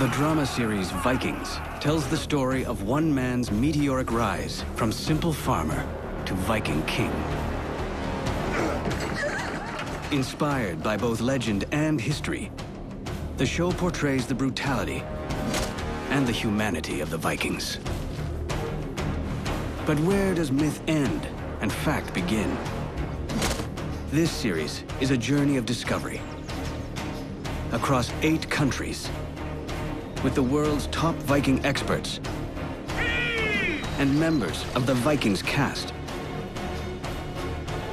The drama series Vikings tells the story of one man's meteoric rise from simple farmer to Viking king. Inspired by both legend and history, the show portrays the brutality and the humanity of the Vikings. But where does myth end and fact begin? This series is a journey of discovery across eight countries with the world's top Viking experts and members of the Vikings cast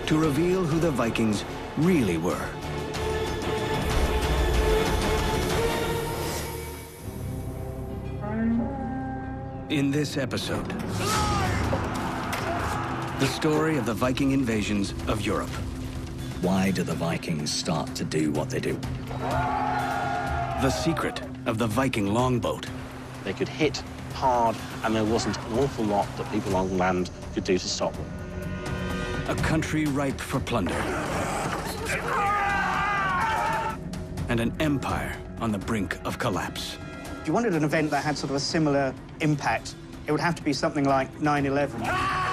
to reveal who the Vikings really were. In this episode, the story of the Viking invasions of Europe. Why do the Vikings start to do what they do? The secret of the Viking longboat. They could hit hard, and there wasn't an awful lot that people on land could do to stop them. A country ripe for plunder. And an empire on the brink of collapse. If you wanted an event that had sort of a similar impact, it would have to be something like 9-11.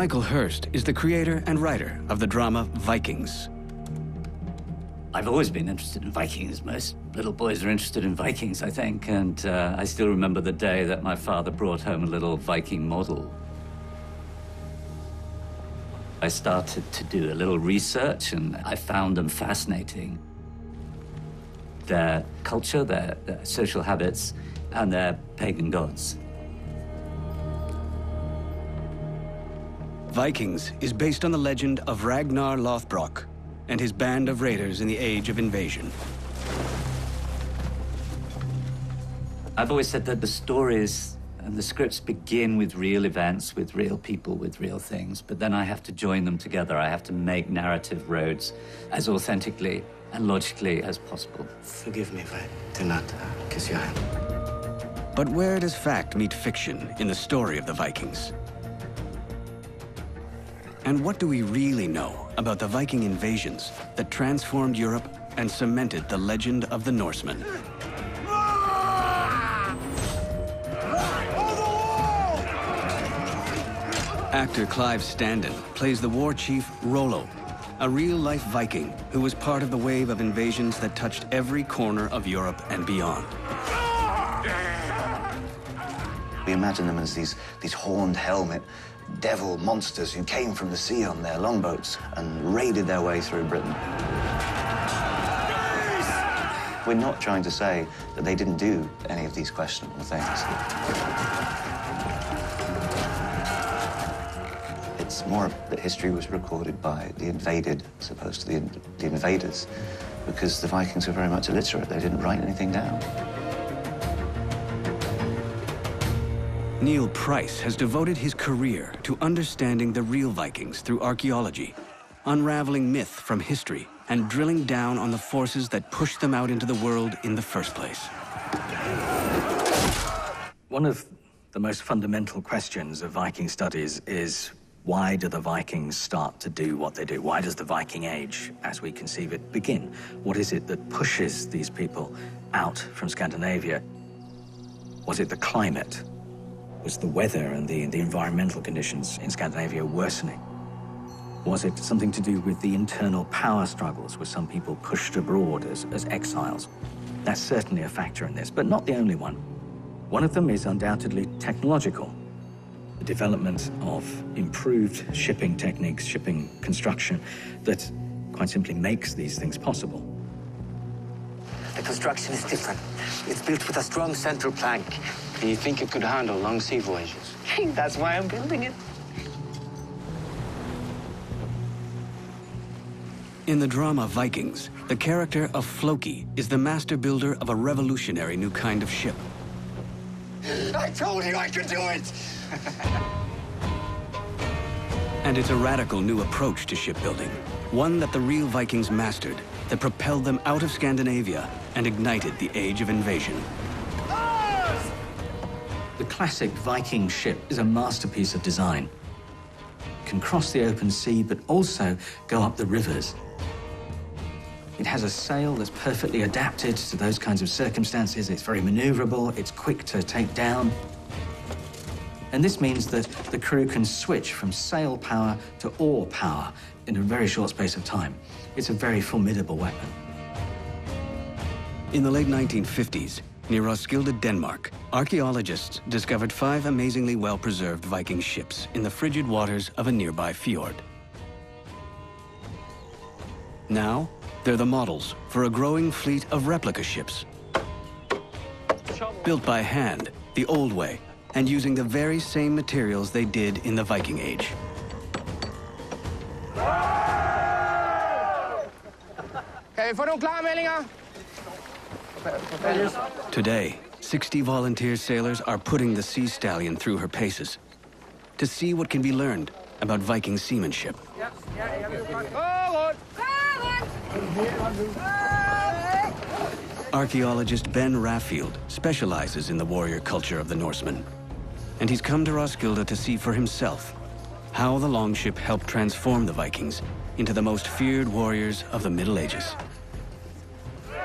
Michael Hirst is the creator and writer of the drama Vikings. I've always been interested in Vikings. Most little boys are interested in Vikings, I think. And uh, I still remember the day that my father brought home a little Viking model. I started to do a little research and I found them fascinating. Their culture, their, their social habits, and their pagan gods. Vikings is based on the legend of Ragnar Lothbrok and his band of raiders in the Age of Invasion. I've always said that the stories and the scripts begin with real events, with real people, with real things, but then I have to join them together. I have to make narrative roads as authentically and logically as possible. Forgive me if I do not uh, kiss your hand. But where does fact meet fiction in the story of the Vikings? And what do we really know about the Viking invasions that transformed Europe and cemented the legend of the Norsemen? Actor Clive Standen plays the war chief Rollo, a real-life Viking who was part of the wave of invasions that touched every corner of Europe and beyond. We imagine them as these, these horned helmet devil monsters who came from the sea on their longboats and raided their way through Britain. We're not trying to say that they didn't do any of these questionable things. It's more that history was recorded by the invaded as opposed to the, the invaders, because the Vikings were very much illiterate. They didn't write anything down. Neil Price has devoted his career to understanding the real Vikings through archaeology, unraveling myth from history, and drilling down on the forces that pushed them out into the world in the first place. One of the most fundamental questions of Viking studies is why do the Vikings start to do what they do? Why does the Viking Age, as we conceive it, begin? What is it that pushes these people out from Scandinavia? Was it the climate? Was the weather and the, the environmental conditions in Scandinavia worsening? Was it something to do with the internal power struggles? Were some people pushed abroad as, as exiles? That's certainly a factor in this, but not the only one. One of them is undoubtedly technological. The development of improved shipping techniques, shipping construction, that quite simply makes these things possible. The construction is different. It's built with a strong central plank. And you think it could handle long sea voyages? That's why I'm building it. In the drama Vikings, the character of Floki is the master builder of a revolutionary new kind of ship. I told you I could do it! and it's a radical new approach to shipbuilding, one that the real Vikings mastered, that propelled them out of Scandinavia and ignited the age of invasion. The classic Viking ship is a masterpiece of design. It can cross the open sea, but also go up the rivers. It has a sail that's perfectly adapted to those kinds of circumstances. It's very maneuverable, it's quick to take down. And this means that the crew can switch from sail power to oar power in a very short space of time. It's a very formidable weapon. In the late 1950s, near Roskilde, Denmark, archaeologists discovered five amazingly well-preserved Viking ships in the frigid waters of a nearby fjord. Now, they're the models for a growing fleet of replica ships. Built by hand, the old way, and using the very same materials they did in the Viking Age. Kan vi få nogle klare meldinger? Today, 60 volunteer sailors are putting the Sea Stallion through her paces to see what can be learned about Viking seamanship. Archaeologist Ben Raffield specializes in the warrior culture of the Norsemen. And he's come to Roskilde to see for himself how the longship helped transform the Vikings into the most feared warriors of the Middle Ages.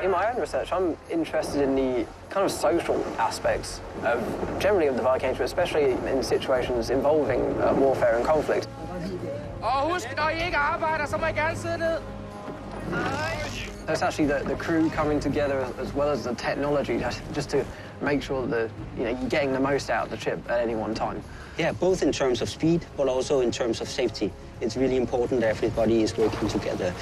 In my own research, I'm interested in the kind of social aspects of generally of the Viking Age, but especially in situations involving uh, warfare and conflict. So it's actually the, the crew coming together as, as well as the technology just, just to make sure that you know, you're getting the most out of the trip at any one time. Yeah, both in terms of speed, but also in terms of safety. It's really important that everybody is working together.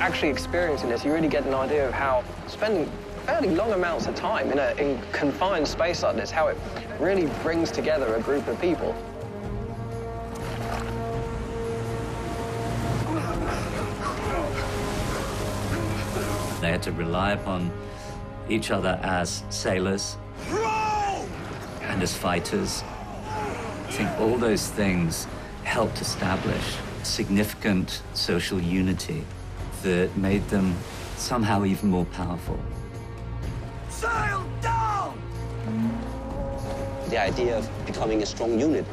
Actually experiencing this, you really get an idea of how spending fairly long amounts of time in a in confined space like this, how it really brings together a group of people. They had to rely upon each other as sailors and as fighters. I think all those things helped establish significant social unity that made them somehow even more powerful. Sail down! The idea of becoming a strong unit.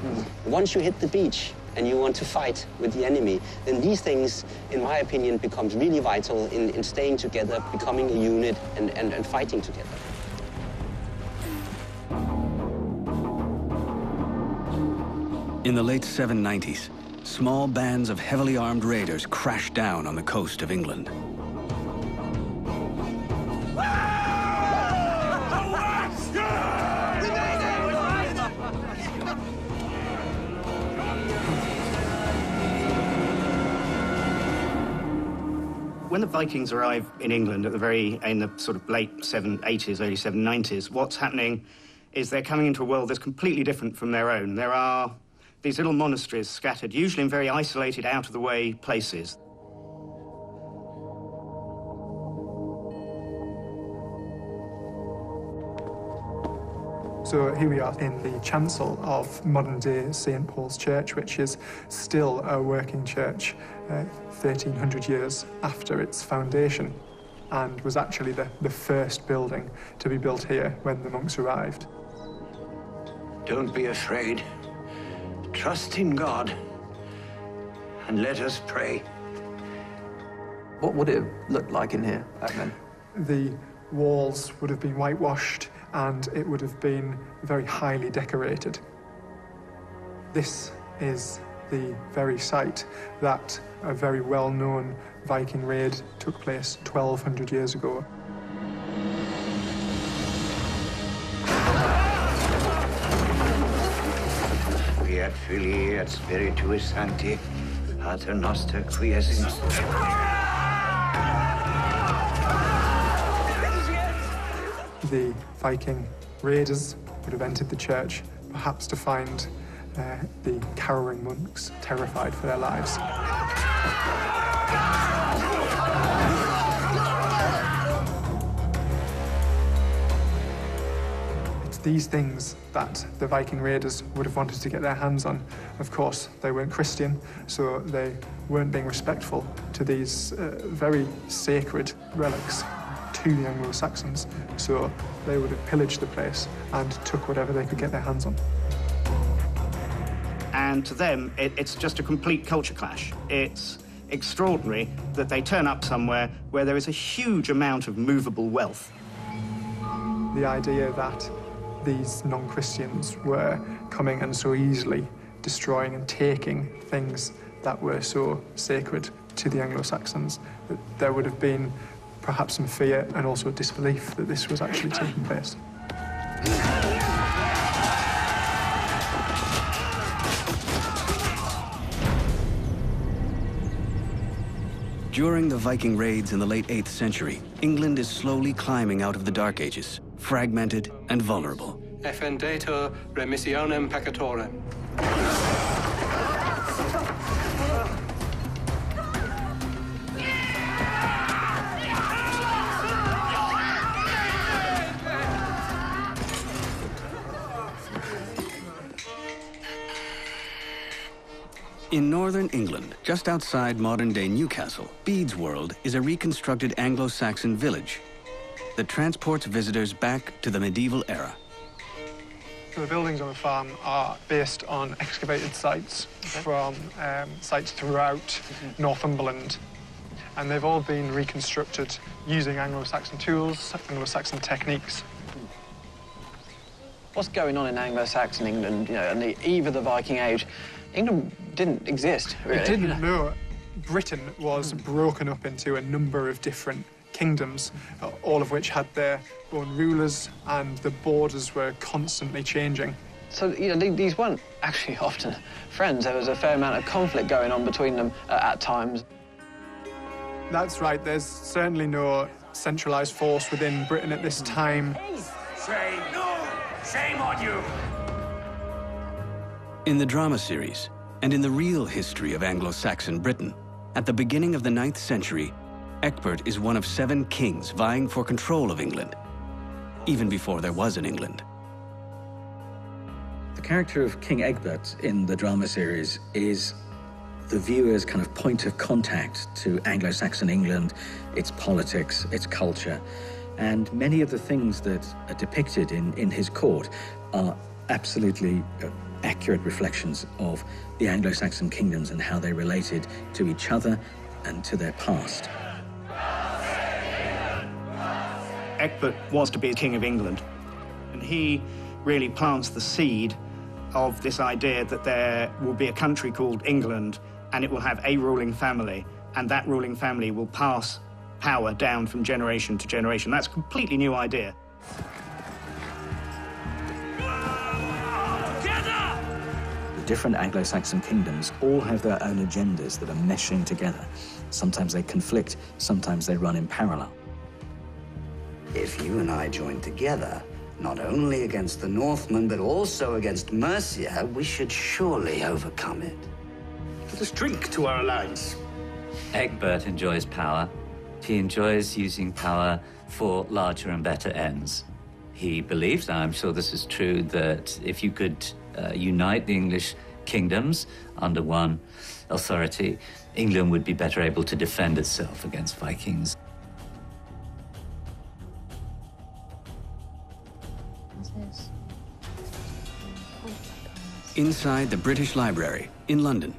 Once you hit the beach and you want to fight with the enemy, then these things, in my opinion, becomes really vital in, in staying together, becoming a unit, and, and, and fighting together. In the late 790s, small bands of heavily armed raiders crashed down on the coast of England. The Vikings arrive in England at the very in the sort of late 780s, early 790s, what's happening is they're coming into a world that's completely different from their own. There are these little monasteries scattered, usually in very isolated, out of the way places. So here we are in the chancel of modern day St. Paul's Church, which is still a working church uh, 1300 years after its foundation and was actually the, the first building to be built here when the monks arrived. Don't be afraid. Trust in God and let us pray. What would it look like in here back then? The walls would have been whitewashed and it would have been very highly decorated. This is the very site that a very well-known Viking raid took place 1200 years ago. Fiat filii et spiritus sancti, pater noster qui The Viking raiders would have entered the church, perhaps to find uh, the cowering monks terrified for their lives. It's these things that the Viking raiders would have wanted to get their hands on. Of course, they weren't Christian, so they weren't being respectful to these uh, very sacred relics. To the Anglo-Saxons, so they would have pillaged the place and took whatever they could get their hands on. And to them, it, it's just a complete culture clash. It's extraordinary that they turn up somewhere where there is a huge amount of movable wealth. The idea that these non-Christians were coming and so easily destroying and taking things that were so sacred to the Anglo-Saxons, that there would have been perhaps some fear and also disbelief that this was actually taking place. During the Viking raids in the late 8th century, England is slowly climbing out of the Dark Ages, fragmented and vulnerable. Effendator remissionem peccatorem. In northern England, just outside modern-day Newcastle, World is a reconstructed Anglo-Saxon village that transports visitors back to the medieval era. So the buildings on the farm are based on excavated sites okay. from um, sites throughout mm -hmm. Northumberland. And they've all been reconstructed using Anglo-Saxon tools, Anglo-Saxon techniques. What's going on in Anglo-Saxon England, you know, in the eve of the Viking Age? England didn't exist, really. It didn't, no. Britain was broken up into a number of different kingdoms, uh, all of which had their own rulers, and the borders were constantly changing. So, you know, these weren't actually often friends. There was a fair amount of conflict going on between them uh, at times. That's right. There's certainly no centralised force within Britain at this time. Shame! No! Shame on you! In the drama series, and in the real history of Anglo-Saxon Britain, at the beginning of the 9th century, Ecgbert is one of seven kings vying for control of England, even before there was an England. The character of King Egbert in the drama series is the viewer's kind of point of contact to Anglo-Saxon England, its politics, its culture, and many of the things that are depicted in, in his court are absolutely uh, accurate reflections of the Anglo-Saxon kingdoms and how they related to each other and to their past. Egbert was to be king of England, and he really plants the seed of this idea that there will be a country called England and it will have a ruling family, and that ruling family will pass power down from generation to generation. That's a completely new idea. Different Anglo-Saxon kingdoms all have their own agendas that are meshing together. Sometimes they conflict, sometimes they run in parallel. If you and I join together, not only against the Northmen, but also against Mercia, we should surely overcome it. Let us drink to our alliance. Egbert enjoys power. He enjoys using power for larger and better ends. He believes, and I'm sure this is true, that if you could uh, unite the English kingdoms under one authority, England would be better able to defend itself against Vikings. Inside the British Library in London,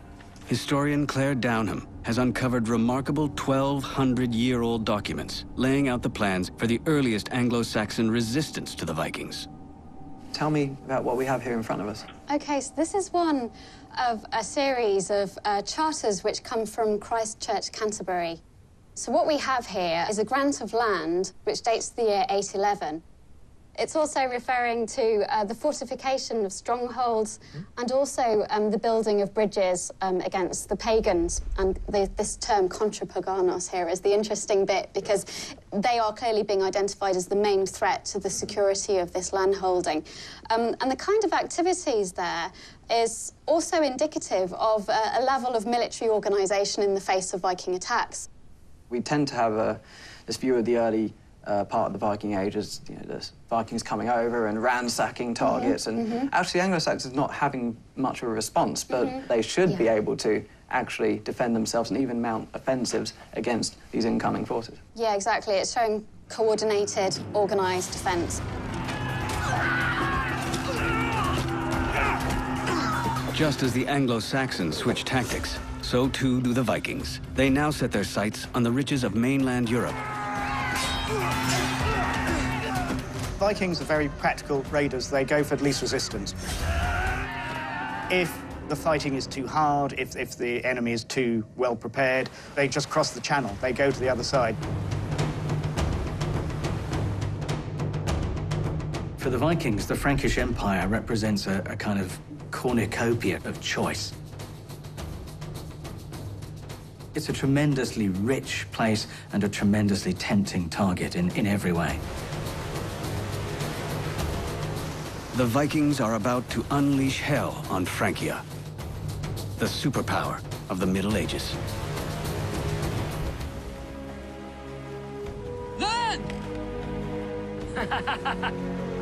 historian Clare Downham has uncovered remarkable 1,200-year-old documents laying out the plans for the earliest Anglo-Saxon resistance to the Vikings. Tell me about what we have here in front of us. Okay, so this is one of a series of uh, charters which come from Christchurch, Canterbury. So what we have here is a grant of land which dates to the year 811. It's also referring to uh, the fortification of strongholds mm and also um, the building of bridges um, against the pagans. And the, this term contra paganos here is the interesting bit because they are clearly being identified as the main threat to the security of this landholding. Um, and the kind of activities there is also indicative of a, a level of military organisation in the face of Viking attacks. We tend to have a, this view of the early uh, part of the Viking Age as you know, the Vikings coming over and ransacking mm-hmm. targets. Mm -hmm. And mm -hmm. actually, Anglo-Saxons not having much of a response, but mm -hmm. they should yeah. be able to actually defend themselves and even mount offensives against these incoming forces. Yeah, exactly. It's showing coordinated, organised defence. Just as the Anglo-Saxons switch tactics, so too do the Vikings. They now set their sights on the riches of mainland Europe. Vikings are very practical raiders. They go for least resistance. If the fighting is too hard, if, if the enemy is too well prepared, they just cross the channel. They go to the other side. For the Vikings, the Frankish Empire represents a, a kind of cornucopia of choice. It's a tremendously rich place and a tremendously tempting target in, in every way. The Vikings are about to unleash hell on Francia, the superpower of the Middle Ages. Then!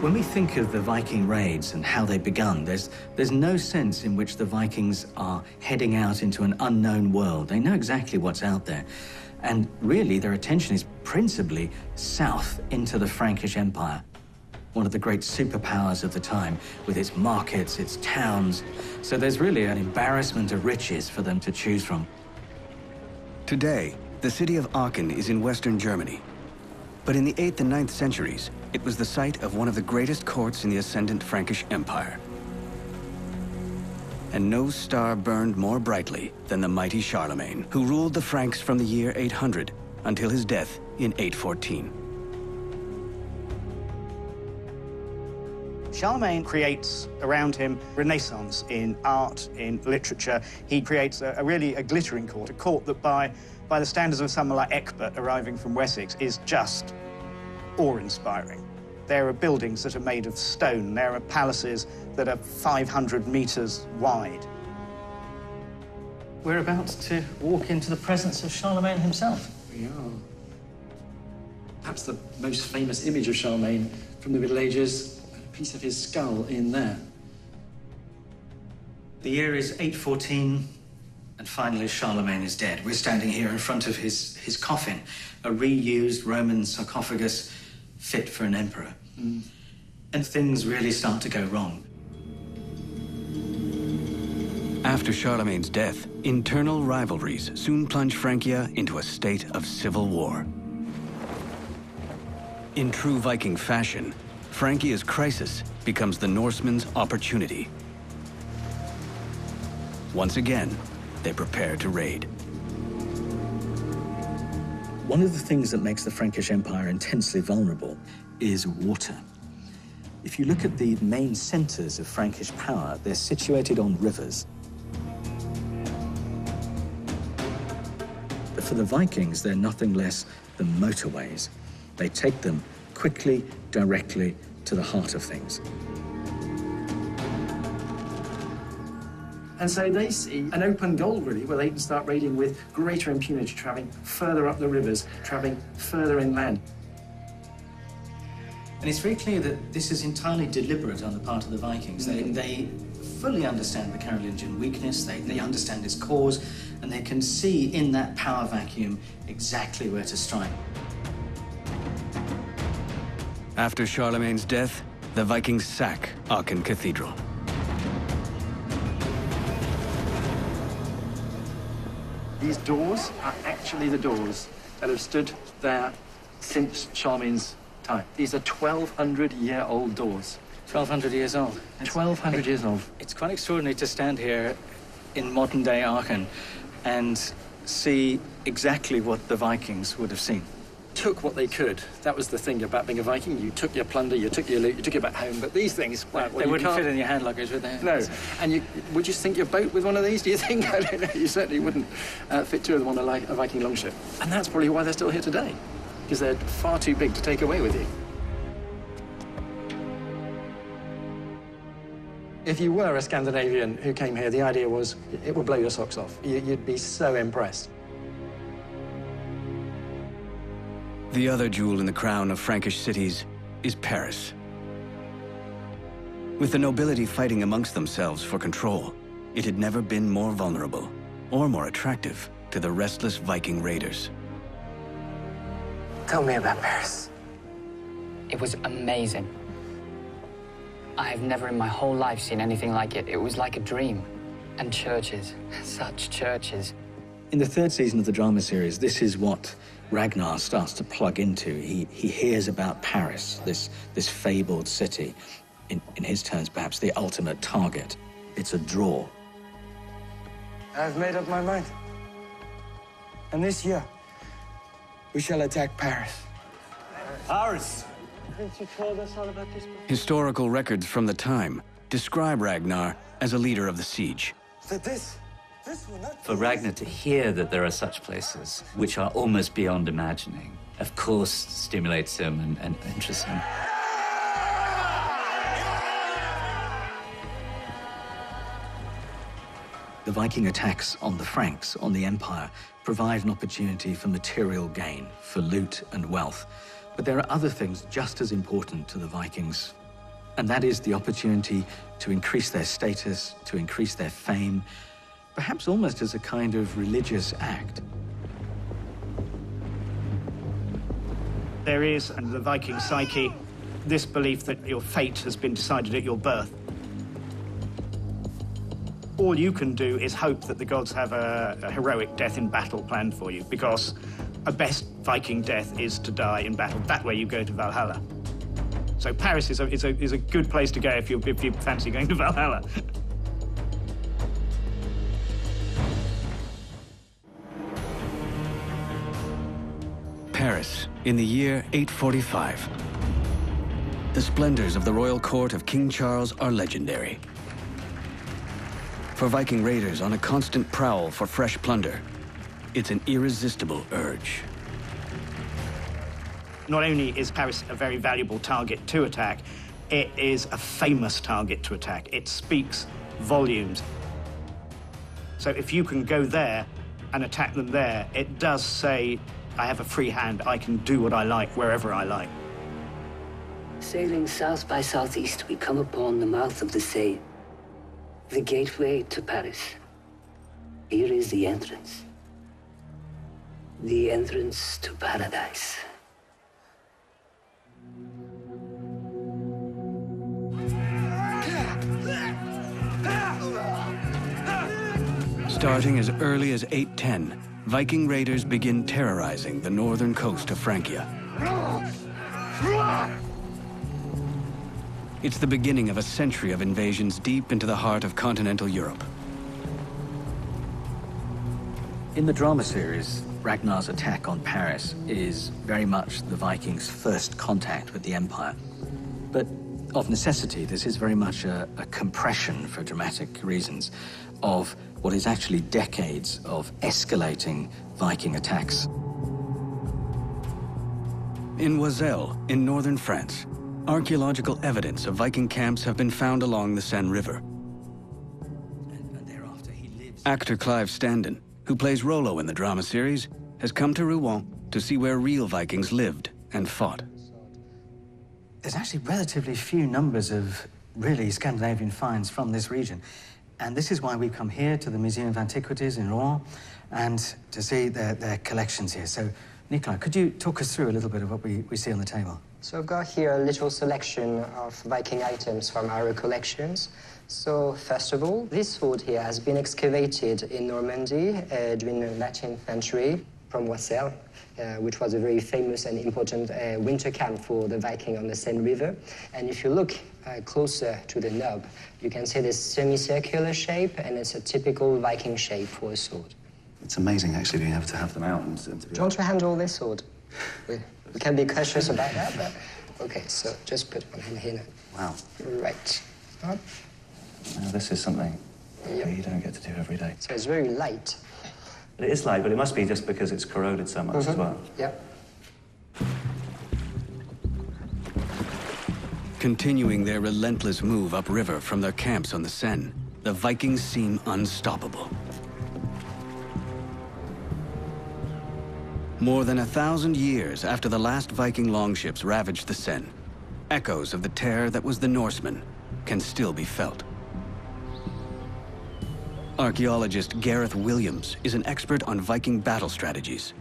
When we think of the Viking raids and how they begun, there's, there's no sense in which the Vikings are heading out into an unknown world. They know exactly what's out there. And really, their attention is principally south into the Frankish Empire, one of the great superpowers of the time, with its markets, its towns. So there's really an embarrassment of riches for them to choose from. Today, the city of Aachen is in western Germany. But in the 8th and 9th centuries, it was the site of one of the greatest courts in the ascendant Frankish Empire. And no star burned more brightly than the mighty Charlemagne, who ruled the Franks from the year 800 until his death in 814. Charlemagne creates around him renaissance in art, in literature. He creates a, a really a glittering court, a court that by, by the standards of someone like Ecbert arriving from Wessex is just awe-inspiring. There are buildings that are made of stone. There are palaces that are 500 meters wide. We're about to walk into the presence of Charlemagne himself. We are. Perhaps the most famous image of Charlemagne from the Middle Ages, a piece of his skull in there. The year is 814, and finally Charlemagne is dead. We're standing here in front of his, his coffin, a reused Roman sarcophagus fit for an emperor. Mm. And things really start to go wrong. After Charlemagne's death, internal rivalries soon plunge Francia into a state of civil war. In true Viking fashion, Francia's crisis becomes the Norsemen's opportunity. Once again, they prepare to raid. One of the things that makes the Frankish Empire intensely vulnerable is water. If you look at the main centers of Frankish power, they're situated on rivers. But For the Vikings, they're nothing less than motorways. They take them quickly, directly to the heart of things. And so they see an open goal, really, where they can start raiding with greater impunity, traveling further up the rivers, traveling further inland. And it's very clear that this is entirely deliberate on the part of the Vikings. They, Mm. they fully understand the Carolingian weakness, they, they understand its cause, and they can see in that power vacuum exactly where to strike. After Charlemagne's death, the Vikings sack Aachen Cathedral. These doors are actually the doors that have stood there since Charlemagne's time. These are 1,200 year old doors. 1,200 years old. 1,200 years old. It's quite extraordinary to stand here in modern day Aachen and see exactly what the Vikings would have seen. Took what they could. That was the thing about being a Viking. You took your plunder, you took your loot, you took it back home. But these things, well, they you wouldn't can't- fit in your hand luggage, would they? No. And you would you sink your boat with one of these? Do you think? I don't know. You certainly wouldn't uh, fit two of them on a, a Viking longship. And that's probably why they're still here today, because they're far too big to take away with you. If you were a Scandinavian who came here, the idea was it would blow your socks off. You'd be so impressed. The other jewel in the crown of Frankish cities is Paris. With the nobility fighting amongst themselves for control, it had never been more vulnerable or more attractive to the restless Viking raiders. Tell me about Paris. It was amazing. I have never in my whole life seen anything like it. It was like a dream. And churches, such churches. In the third season of the drama series, this is what Ragnar starts to plug into. He, he hears about Paris, this, this fabled city, in, in his terms, perhaps the ultimate target. It's a draw. I've made up my mind. And this year, we shall attack Paris. Paris! Haven't you told us all about this before? Historical records from the time describe Ragnar as a leader of the siege. That this, this will not For Ragnar to hear that there are such places, which are almost beyond imagining, of course stimulates him and, and interests him. The Viking attacks on the Franks, on the Empire, provide an opportunity for material gain, for loot and wealth. But there are other things just as important to the Vikings, and that is the opportunity to increase their status, to increase their fame, perhaps almost as a kind of religious act. There is, in the Viking psyche, this belief that your fate has been decided at your birth. All you can do is hope that the gods have a, a heroic death in battle planned for you, because a best Viking death is to die in battle. That way you go to Valhalla. So Paris is a, is a, is a good place to go if you, if you fancy going to Valhalla. Paris, in the year 845. The splendors of the royal court of King Charles are legendary. For Viking raiders on a constant prowl for fresh plunder, it's an irresistible urge. Not only is Paris a very valuable target to attack, it is a famous target to attack. It speaks volumes. So if you can go there and attack them there, it does say, I have a free hand. I can do what I like wherever I like. Sailing south by southeast, we come upon the mouth of the Seine, the gateway to Paris. Here is the entrance. The entrance to paradise. Starting as early as 810, Viking raiders begin terrorizing the northern coast of Francia. It's the beginning of a century of invasions deep into the heart of continental Europe. In the drama series, Ragnar's attack on Paris is very much the Vikings' first contact with the Empire. But of necessity, this is very much a, a compression, for dramatic reasons, of what is actually decades of escalating Viking attacks. In Oissel, in northern France, archaeological evidence of Viking camps have been found along the Seine River. Actor Clive Standen, who plays Rollo in the drama series, has come to Rouen to see where real Vikings lived and fought. There's actually relatively few numbers of really Scandinavian finds from this region. And this is why we've come here to the Museum of Antiquities in Rouen and to see their, their collections here. So, Nicola, could you talk us through a little bit of what we, we see on the table? So I've got here a little selection of Viking items from our collections. So first of all, this sword here has been excavated in Normandy uh, during the 19th century from Oissel, uh, which was a very famous and important uh, winter camp for the Viking on the Seine River. And if you look uh, closer to the knob, you can see this semicircular shape, and it's a typical Viking shape for a sword. It's amazing, actually, being able to have them out and, and to be Do you want to handle this sword? We, we can be cautious about that, but okay, so just put one hand here now. Wow. Right. Up. Now, this is something Yep. you don't get to do every day. So it's very light. It is light, but it must be just because it's corroded so much as Mhm. well. Yep. Continuing their relentless move upriver from their camps on the Seine, the Vikings seem unstoppable. More than a thousand years after the last Viking longships ravaged the Seine, echoes of the terror that was the Norsemen can still be felt. Archaeologist Gareth Williams is an expert on Viking battle strategies.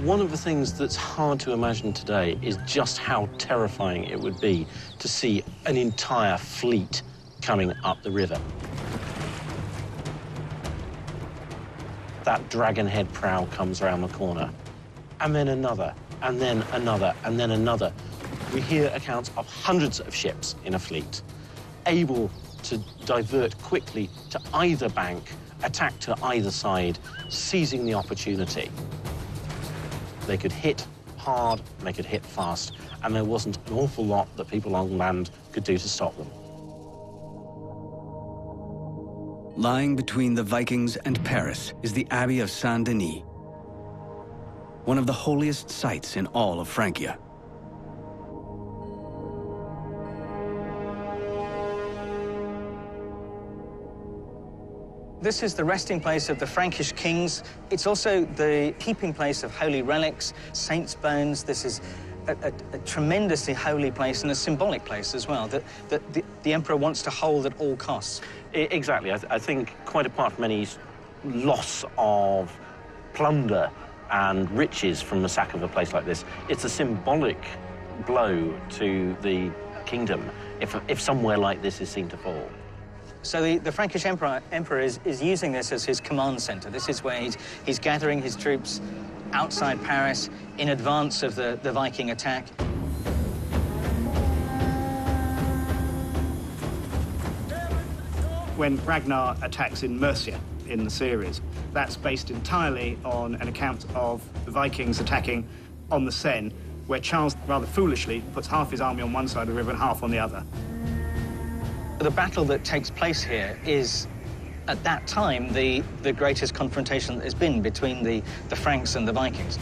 One of the things that's hard to imagine today is just how terrifying it would be to see an entire fleet coming up the river. That dragonhead prow comes around the corner, and then another, and then another, and then another. We hear accounts of hundreds of ships in a fleet, able to divert quickly to either bank, attack to either side, seizing the opportunity. They could hit hard, they could hit fast, and there wasn't an awful lot that people on land could do to stop them. Lying between the Vikings and Paris is the Abbey of Saint Denis, one of the holiest sites in all of Francia. This is the resting place of the Frankish kings. It's also the keeping place of holy relics, saints' bones. This is a, a, a tremendously holy place and a symbolic place as well that, that the, the emperor wants to hold at all costs. exactly. I, th I think quite apart from any loss of plunder and riches from the sack of a place like this, it's a symbolic blow to the kingdom if, if somewhere like this is seen to fall. So the, the Frankish emperor, emperor is, is using this as his command center. This is where he's, he's gathering his troops outside Paris in advance of the, the Viking attack. When Ragnar attacks in Mercia in the series, that's based entirely on an account of the Vikings attacking on the Seine, where Charles rather foolishly puts half his army on one side of the river and half on the other. So the battle that takes place here is, at that time, the, the greatest confrontation that has been between the, the Franks and the Vikings.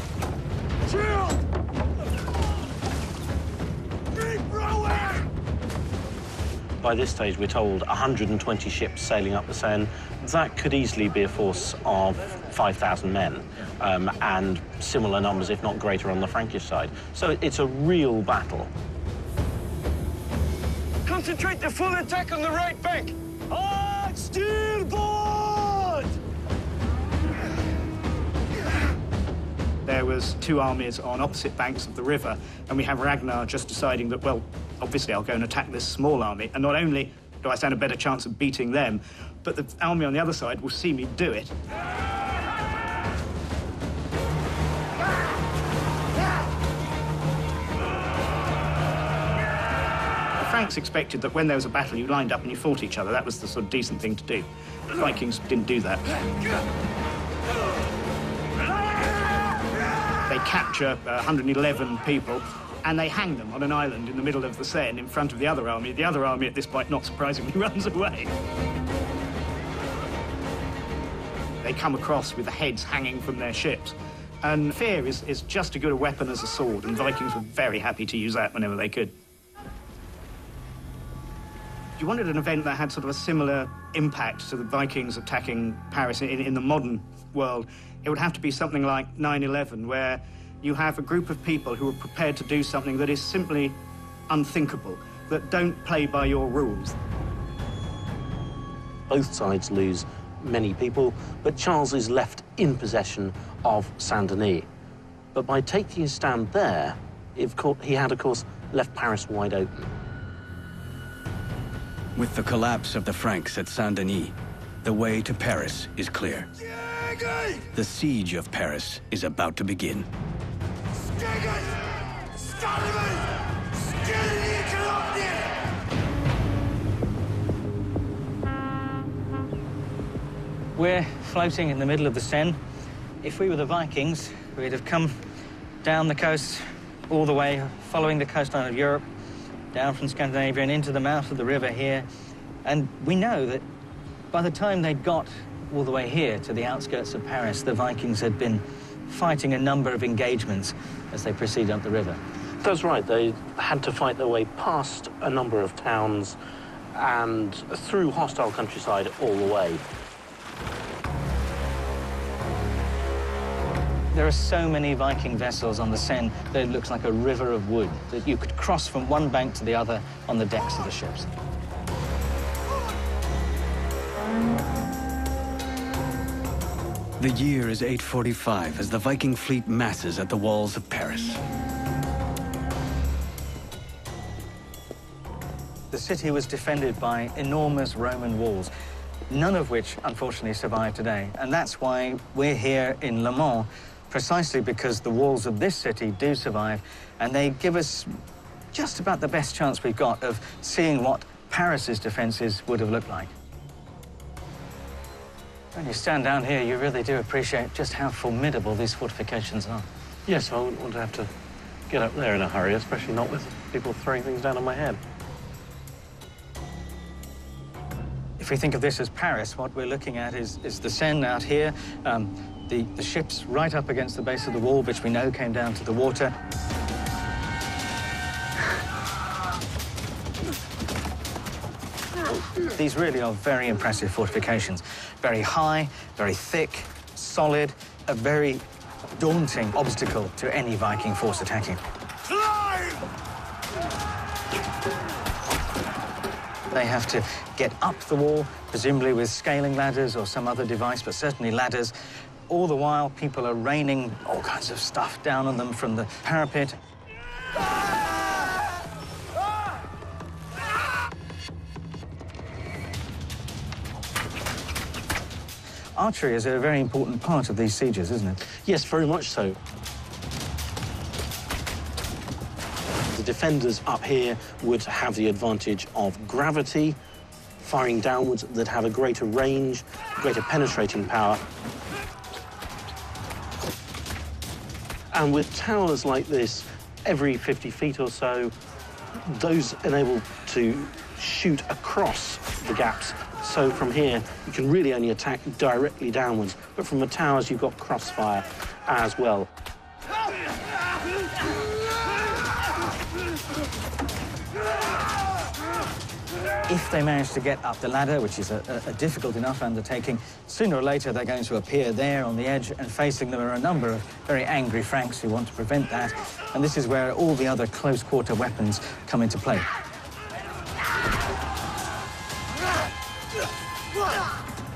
By this stage, we're told 120 ships sailing up the Seine. That could easily be a force of 5,000 men, um, and similar numbers, if not greater, on the Frankish side. So it's a real battle. Concentrate the full attack on the right bank. There was two armies on opposite banks of the river, and we have Ragnar just deciding that, well, obviously I'll go and attack this small army, and not only do I stand a better chance of beating them, but the army on the other side will see me do it. Franks expected that when there was a battle, you lined up and you fought each other. That was the sort of decent thing to do. The Vikings didn't do that. They capture uh, 111 people and they hang them on an island in the middle of the Seine in front of the other army. The other army, at this point, not surprisingly, runs away. They come across with the heads hanging from their ships. And fear is, is just as good a weapon as a sword, and Vikings were very happy to use that whenever they could you wanted an event that had sort of a similar impact to the Vikings attacking Paris in, in the modern world, it would have to be something like 9-11, where you have a group of people who are prepared to do something that is simply unthinkable, that don't play by your rules. Both sides lose many people, but Charles is left in possession of Saint-Denis. But by taking his stand there, he had, of course, left Paris wide open. With the collapse of the Franks at Saint-Denis, the way to Paris is clear. The siege of Paris is about to begin. We're floating in the middle of the Seine. If we were the Vikings, we'd have come down the coast all the way, following the coastline of Europe, down from Scandinavia and into the mouth of the river here. And we know that by the time they'd got all the way here to the outskirts of Paris, the Vikings had been fighting a number of engagements as they proceeded up the river. That's right. They had to fight their way past a number of towns and through hostile countryside all the way. There are so many Viking vessels on the Seine that it looks like a river of wood that you could cross from one bank to the other on the decks of the ships. The year is 845 as the Viking fleet masses at the walls of Paris. The city was defended by enormous Roman walls, none of which, unfortunately, survive today. And that's why we're here in Le Mans, precisely because the walls of this city do survive, and they give us just about the best chance we've got of seeing what Paris's defences would have looked like. When you stand down here, you really do appreciate just how formidable these fortifications are. Yes, I wouldn't want to have to get up there in a hurry, especially not with people throwing things down on my head. If we think of this as Paris, what we're looking at is, is the Seine out here, um, the, the ships right up against the base of the wall, which we know came down to the water. These really are very impressive fortifications. Very high, very thick, solid, a very daunting obstacle to any Viking force attacking. They have to get up the wall, presumably with scaling ladders or some other device, but certainly ladders. All the while, people are raining all kinds of stuff down on them from the parapet. Archery is a very important part of these sieges, isn't it? Yes, very much so. The defenders up here would have the advantage of gravity, firing downwards that have a greater range, greater penetrating power. And with towers like this, every 50 feet or so, those enable to shoot across the gaps. So from here, you can really only attack directly downwards. But from the towers, you've got crossfire as well. If they manage to get up the ladder, which is a, a, difficult enough undertaking, sooner or later they're going to appear there on the edge, and facing them are a number of very angry Franks who want to prevent that. And this is where all the other close-quarter weapons come into play.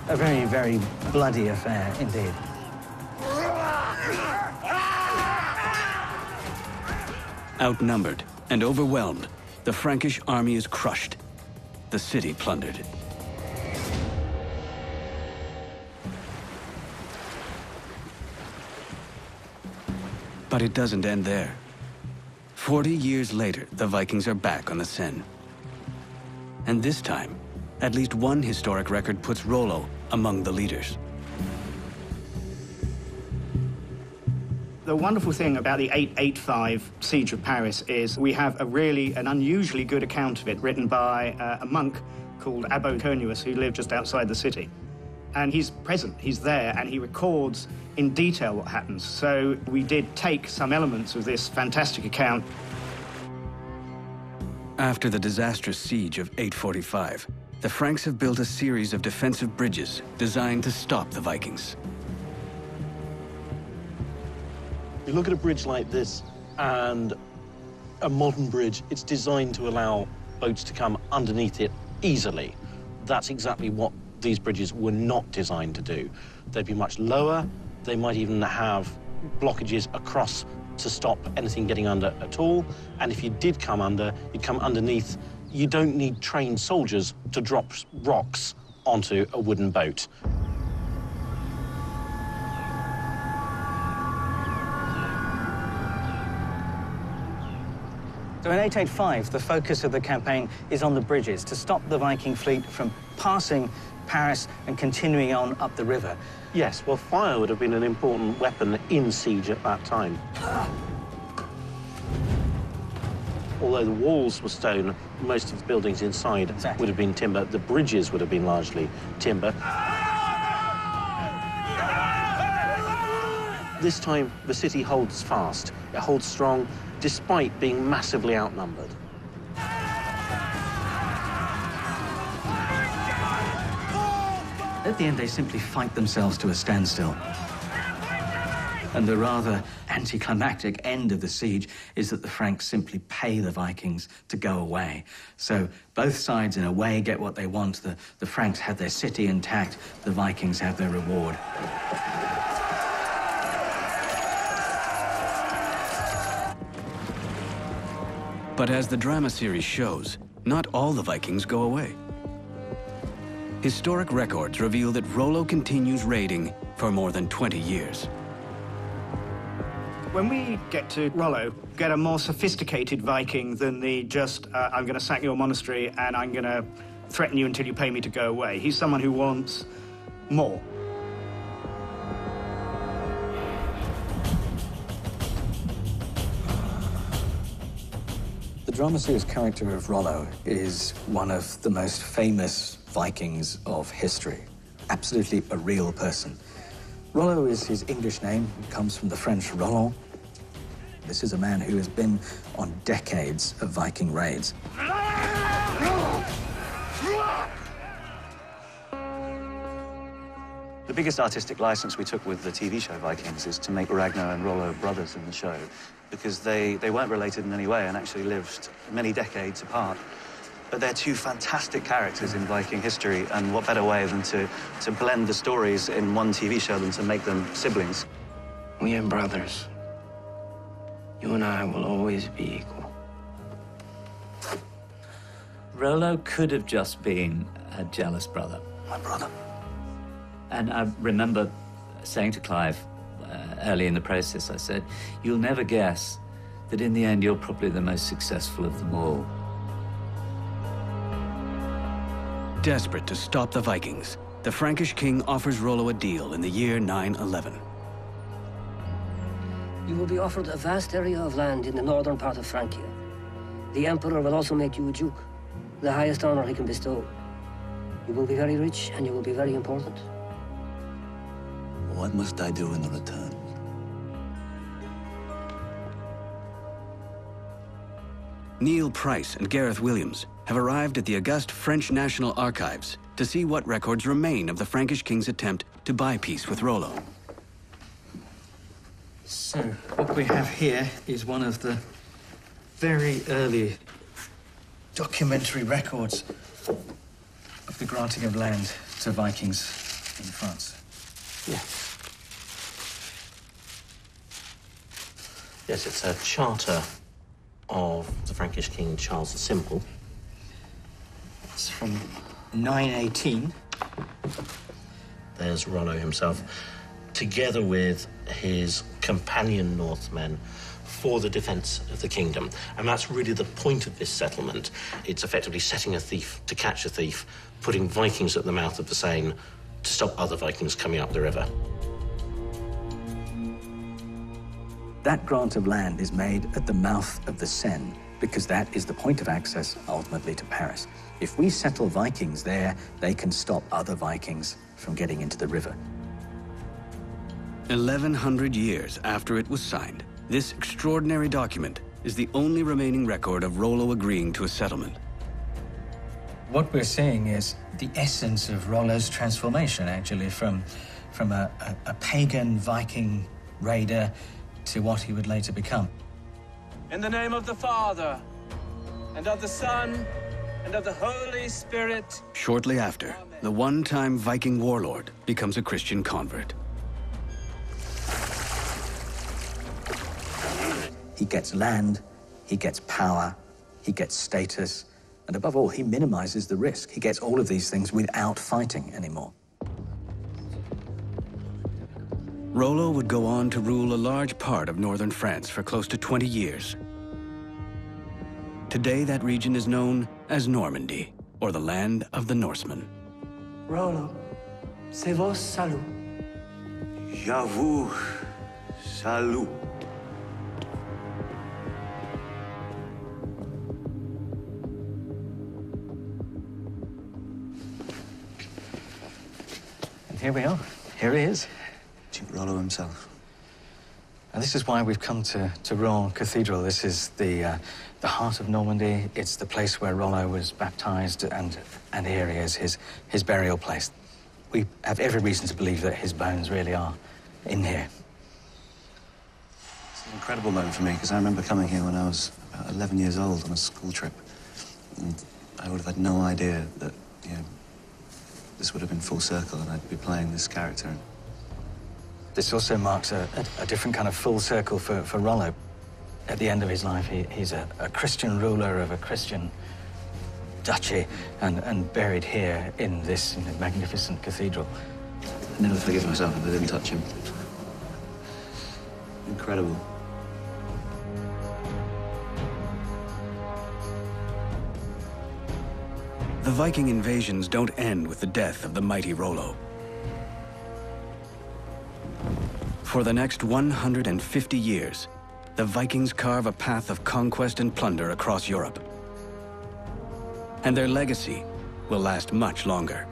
A very, very bloody affair indeed. Outnumbered and overwhelmed, the Frankish army is crushed the city plundered. But it doesn't end there. Forty years later, the Vikings are back on the Seine. And this time, at least one historic record puts Rollo among the leaders. The wonderful thing about the 885 siege of Paris is we have a really, an unusually good account of it written by uh, a monk called Abbo Cernuus who lived just outside the city. And he's present, he's there, and he records in detail what happens. So we did take some elements of this fantastic account. After the disastrous siege of 845, the Franks have built a series of defensive bridges designed to stop the Vikings. You look at a bridge like this and a modern bridge, it's designed to allow boats to come underneath it easily. That's exactly what these bridges were not designed to do. They'd be much lower, they might even have blockages across to stop anything getting under at all. And if you did come under, you'd come underneath. You don't need trained soldiers to drop rocks onto a wooden boat. So in 885, the focus of the campaign is on the bridges to stop the Viking fleet from passing Paris and continuing on up the river. Yes, well, fire would have been an important weapon in siege at that time. Although the walls were stone, most of the buildings inside exactly. would have been timber. The bridges would have been largely timber. This time, the city holds fast. It holds strong, despite being massively outnumbered. At the end, they simply fight themselves to a standstill. And the rather anticlimactic end of the siege is that the Franks simply pay the Vikings to go away. So both sides, in a way, get what they want. The, the Franks have their city intact, the Vikings have their reward. But as the drama series shows, not all the Vikings go away. Historic records reveal that Rollo continues raiding for more than 20 years. When we get to Rollo, get a more sophisticated Viking than the just, uh, I'm going to sack your monastery and I'm going to threaten you until you pay me to go away. He's someone who wants more. Drama series character of Rollo is one of the most famous Vikings of history. Absolutely a real person. Rollo is his English name. It comes from the French Roland. This is a man who has been on decades of Viking raids. The biggest artistic license we took with the TV show Vikings is to make Ragnar and Rollo brothers in the show because they, they weren't related in any way and actually lived many decades apart. But they're two fantastic characters in Viking history, and what better way than to, to blend the stories in one TV show than to make them siblings? We are brothers. You and I will always be equal. Rollo could have just been a jealous brother. My brother. And I remember saying to Clive uh, early in the process, I said, You'll never guess that in the end you're probably the most successful of them all. Desperate to stop the Vikings, the Frankish king offers Rollo a deal in the year 911. You will be offered a vast area of land in the northern part of Francia. The Emperor will also make you a duke, the highest honor he can bestow. You will be very rich and you will be very important. What must I do in return? Neil Price and Gareth Williams have arrived at the august French National Archives to see what records remain of the Frankish king's attempt to buy peace with Rollo. So, what we have here is one of the very early documentary records of the granting of land to Vikings in France. Yes. Yes, it's a charter of the Frankish king Charles the Simple. It's from 918. There's Rollo himself, together with his companion Northmen for the defense of the kingdom. And that's really the point of this settlement. It's effectively setting a thief to catch a thief, putting Vikings at the mouth of the Seine to stop other Vikings coming up the river. That grant of land is made at the mouth of the Seine because that is the point of access ultimately to Paris. If we settle Vikings there, they can stop other Vikings from getting into the river. 1,100 years after it was signed, this extraordinary document is the only remaining record of Rollo agreeing to a settlement. What we're seeing is the essence of Rollo's transformation, actually, from, from a, a, a pagan Viking raider to what he would later become. In the name of the Father, and of the Son, and of the Holy Spirit. Shortly after, the one-time Viking warlord becomes a Christian convert. He gets land, he gets power, he gets status, and above all, he minimizes the risk. He gets all of these things without fighting anymore. Rollo would go on to rule a large part of northern France for close to 20 years. Today, that region is known as Normandy, or the land of the Norsemen. Rollo, c'est vos salut. J'avoue, salut. And here we are. Here he is. Duke Rollo himself. And this is why we've come to, to Rouen Cathedral. This is the, uh, the heart of Normandy. It's the place where Rollo was baptized, and, and here he is, his, his burial place. We have every reason to believe that his bones really are in here. It's an incredible moment for me because I remember coming here when I was about 11 years old on a school trip. And I would have had no idea that, you know, this would have been full circle and I'd be playing this character. This also marks a, a, a different kind of full circle for, for Rollo. At the end of his life, he, he's a, a Christian ruler of a Christian duchy and, and buried here in this you know, magnificent cathedral. I never forgive myself if I didn't touch him. Incredible. The Viking invasions don't end with the death of the mighty Rollo. For the next 150 years, the Vikings carve a path of conquest and plunder across Europe. And their legacy will last much longer.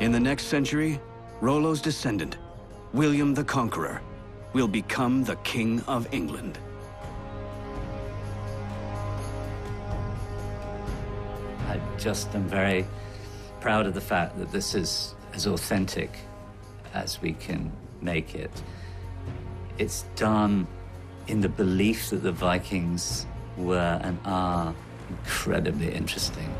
In the next century, Rollo's descendant, William the Conqueror, will become the King of England. I just am very proud of the fact that this is as authentic as we can make it. It's done in the belief that the Vikings were and are incredibly interesting.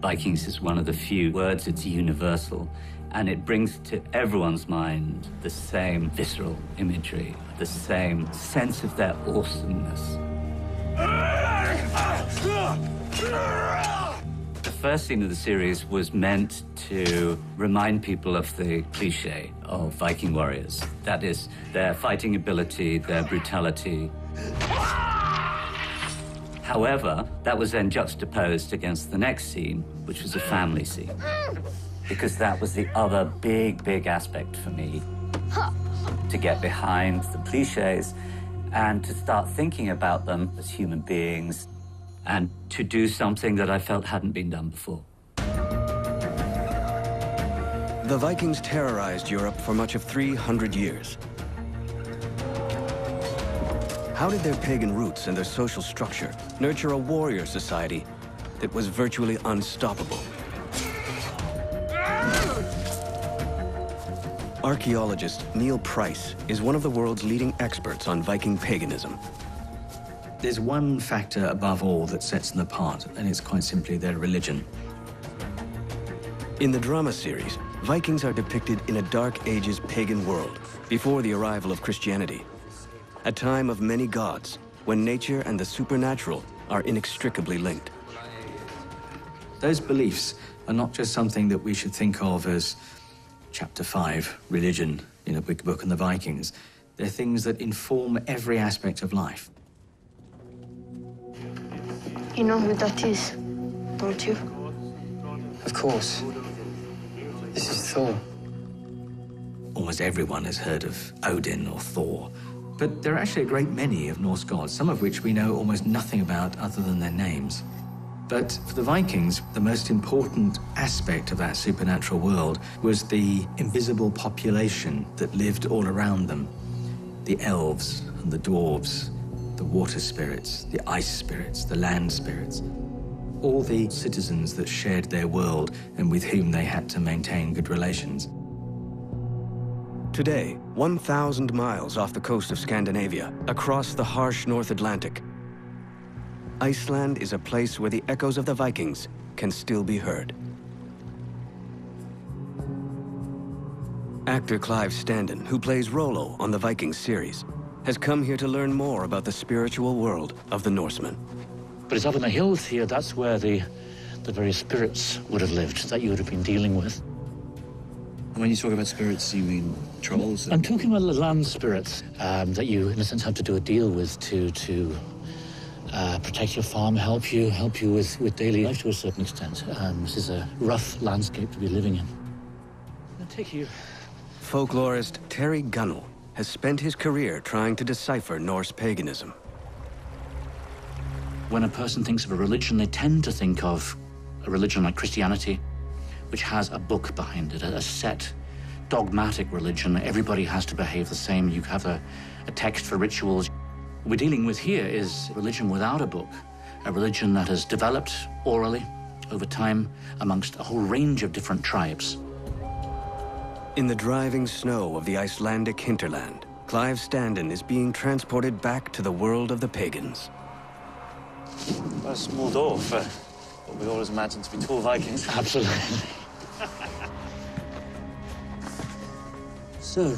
Vikings is one of the few words that's universal, and it brings to everyone's mind the same visceral imagery, the same sense of their awesomeness. The first scene of the series was meant to remind people of the cliche of Viking warriors. That is, their fighting ability, their brutality. However, that was then juxtaposed against the next scene, which was a family scene. Because that was the other big, big aspect for me to get behind the cliches and to start thinking about them as human beings and to do something that I felt hadn't been done before. The Vikings terrorized Europe for much of 300 years. How did their pagan roots and their social structure nurture a warrior society that was virtually unstoppable? Archaeologist Neil Price is one of the world's leading experts on Viking paganism. There's one factor above all that sets them apart, and it's quite simply their religion. In the drama series, Vikings are depicted in a Dark Ages pagan world before the arrival of Christianity a time of many gods, when nature and the supernatural are inextricably linked. Those beliefs are not just something that we should think of as chapter 5, religion, in a big book on the Vikings. They're things that inform every aspect of life. You know who that is, don't you? Of course. This is Thor. Almost everyone has heard of Odin or Thor, but there are actually a great many of Norse gods, some of which we know almost nothing about other than their names. But for the Vikings, the most important aspect of that supernatural world was the invisible population that lived all around them. The elves and the dwarves, the water spirits, the ice spirits, the land spirits. All the citizens that shared their world and with whom they had to maintain good relations. Today, 1,000 miles off the coast of Scandinavia, across the harsh North Atlantic, Iceland is a place where the echoes of the Vikings can still be heard. Actor Clive Standen, who plays Rollo on the Vikings series, has come here to learn more about the spiritual world of the Norsemen. But it's up in the hills here, that's where the, the very spirits would have lived that you would have been dealing with. And When you talk about spirits, you mean trolls? I'm talking about the land spirits um, that you, in a sense, have to do a deal with to to uh, protect your farm, help you, help you with, with daily life to a certain extent. Um, this is a rough landscape to be living in. I'll take you. Folklorist Terry Gunnell has spent his career trying to decipher Norse paganism. When a person thinks of a religion, they tend to think of a religion like Christianity, which has a book behind it, a set dogmatic religion. Everybody has to behave the same. You have a, a text for rituals. What we're dealing with here is religion without a book, a religion that has developed orally over time amongst a whole range of different tribes. In the driving snow of the Icelandic hinterland, Clive Standen is being transported back to the world of the pagans. A small door for uh, what we always imagined to be tall Vikings. Absolutely. so,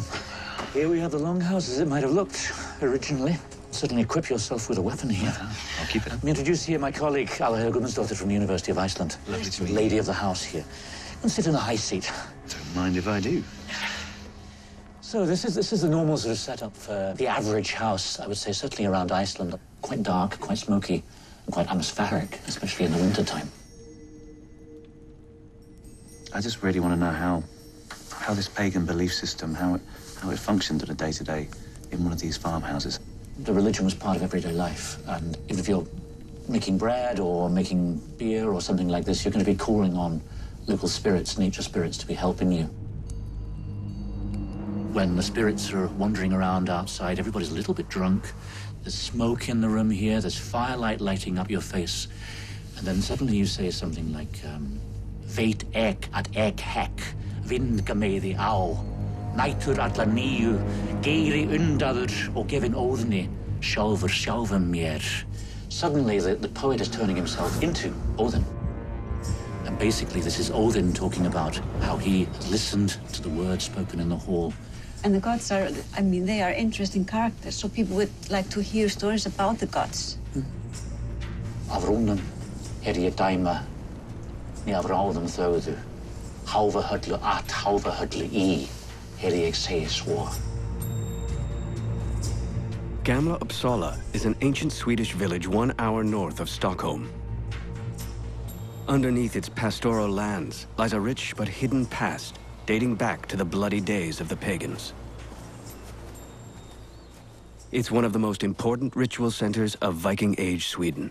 here we have the longhouse as it might have looked originally. Certainly equip yourself with a weapon here. I'll keep it. Let me introduce here my colleague, Aðalheiður Guðmundsdóttir from the University of Iceland. Lovely to meet you. Lady of the house here. And sit in the high seat. Don't mind if I do. So this is this is the normal sort of setup for the average house, I would say, certainly around Iceland. Quite dark, quite smoky, and quite atmospheric, especially in the wintertime. I just really want to know how, how this pagan belief system, how it, how it functioned on a day-to-day in one of these farmhouses. The religion was part of everyday life, and if you're making bread or making beer or something like this, you're going to be calling on local spirits, nature spirits, to be helping you. When the spirits are wandering around outside, everybody's a little bit drunk. There's smoke in the room here, there's firelight lighting up your face. And then suddenly you say something like, um, ek at ek hek, vinga með því á. Nætur alla nýju, geiri undaður og gefin óðni, sjálfur sjálfum mér. Suddenly the, the poet is turning himself into Odin. And basically this is Odin talking about how he listened to the words spoken in the hall And the gods are, I mean, they are interesting characters, so people would like to hear stories about the gods. Af rúnum er ég dæma Ní af ráðum þögðu Háfahöllu at háfahöllu í Ég segi Gamla Uppsala is an ancient Swedish village one hour north of Stockholm. Underneath its pastoral lands lies a rich but hidden past dating back to the bloody days of the pagans. It's one of the most important ritual centers of Viking Age Sweden.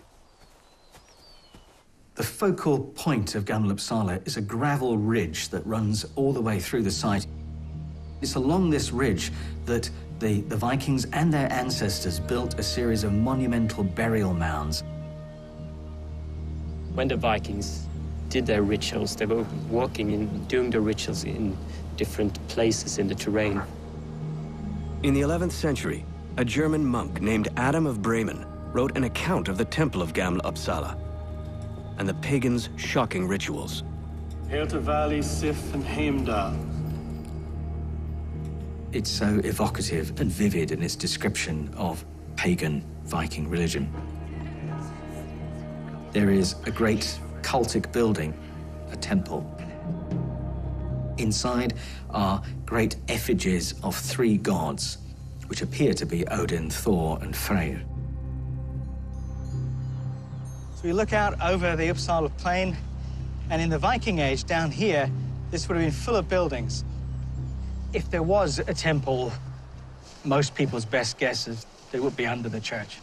The focal point of Gamla Uppsala is a gravel ridge that runs all the way through the site. It's along this ridge that the, the Vikings and their ancestors built a series of monumental burial mounds. When the Vikings did their rituals, they were walking and doing the rituals in different places in the terrain. In the 11th century, a German monk named Adam of Bremen wrote an account of the Temple of Gamla Uppsala and the pagans' shocking rituals. Hail to Valley, Sif, and Heimdall. It's so evocative and vivid in its description of pagan Viking religion. There is a great cultic building, a temple. Inside are great effigies of three gods, which appear to be Odin, Thor, and Freyr. So we look out over the Uppsala plain, and in the Viking Age, down here, this would have been full of buildings. If there was a temple, most people's best guess is it would be under the church.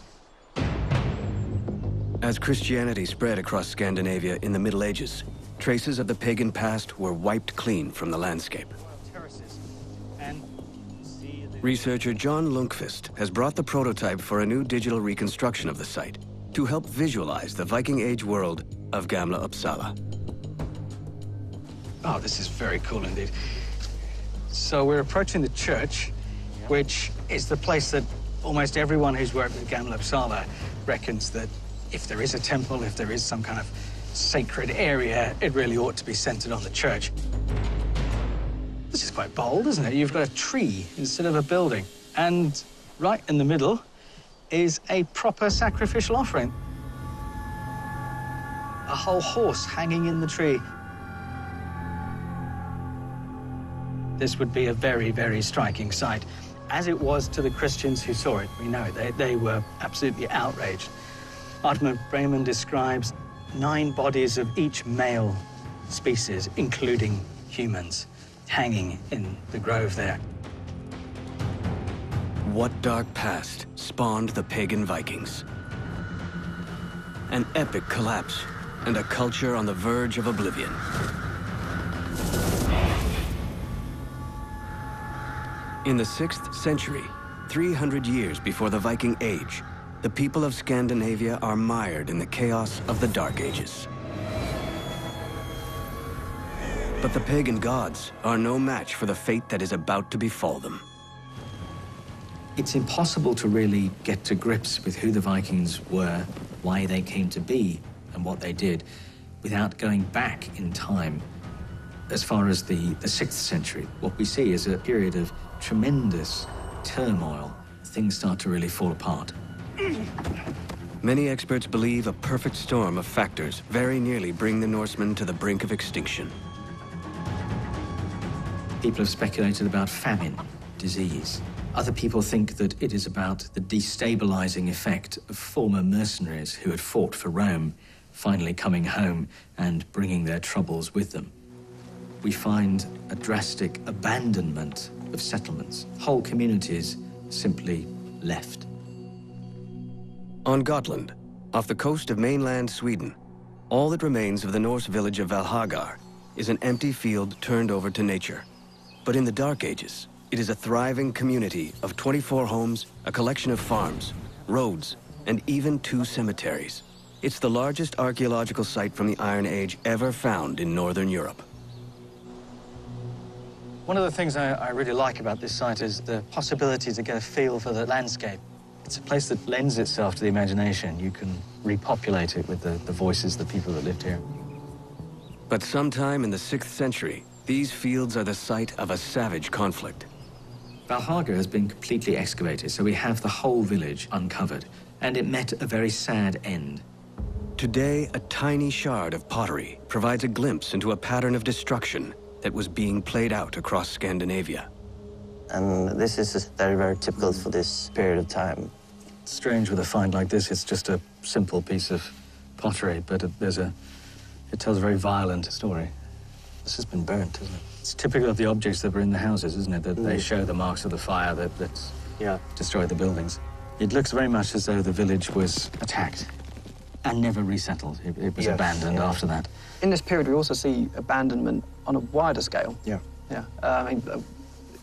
As Christianity spread across Scandinavia in the Middle Ages, traces of the pagan past were wiped clean from the landscape. Researcher John Lundqvist has brought the prototype for a new digital reconstruction of the site to help visualize the Viking Age world of Gamla Uppsala. Oh, this is very cool indeed. So we're approaching the church, which is the place that almost everyone who's worked with Gamla Uppsala reckons that if there is a temple, if there is some kind of sacred area, it really ought to be centered on the church. This is quite bold, isn't it? You've got a tree instead of a building. And right in the middle is a proper sacrificial offering. A whole horse hanging in the tree. This would be a very, very striking sight, as it was to the Christians who saw it. We know it. They, they were absolutely outraged. Adam Bremen describes nine bodies of each male species, including humans, hanging in the grove there. What dark past spawned the pagan Vikings? An epic collapse and a culture on the verge of oblivion. In the 6th century, 300 years before the Viking Age, the people of Scandinavia are mired in the chaos of the Dark Ages. But the pagan gods are no match for the fate that is about to befall them. It's impossible to really get to grips with who the Vikings were, why they came to be, and what they did without going back in time as far as the, the 6th century. What we see is a period of tremendous turmoil. Things start to really fall apart. Many experts believe a perfect storm of factors very nearly bring the Norsemen to the brink of extinction. People have speculated about famine, disease. Other people think that it is about the destabilizing effect of former mercenaries who had fought for Rome finally coming home and bringing their troubles with them. We find a drastic abandonment of settlements. Whole communities simply left. On Gotland, off the coast of mainland Sweden, all that remains of the Norse village of Vallhagar is an empty field turned over to nature. But in the Dark Ages, it is a thriving community of 24 homes, a collection of farms, roads, and even two cemeteries. It's the largest archaeological site from the Iron Age ever found in Northern Europe. One of the things I, I really like about this site is the possibility to get a feel for the landscape. It's a place that lends itself to the imagination. You can repopulate it with the, the voices, of the people that lived here. But sometime in the 6th century, these fields are the site of a savage conflict. Valhaga has been completely excavated, so we have the whole village uncovered, and it met a very sad end. Today, a tiny shard of pottery provides a glimpse into a pattern of destruction that was being played out across Scandinavia. And this is very, very typical for this period of time. Strange with a find like this, it's just a simple piece of pottery, but it, there's a, it tells a very violent story. This has been burnt, isn't it? It's typical of the objects that were in the houses, isn't it? That they Mm. show the marks of the fire that, that's Yeah. destroyed the buildings. It looks very much as though the village was attacked and never resettled. It, it was Yes, abandoned yeah. after that. In this period, we also see abandonment on a wider scale. Yeah. Yeah. Uh, I mean, uh,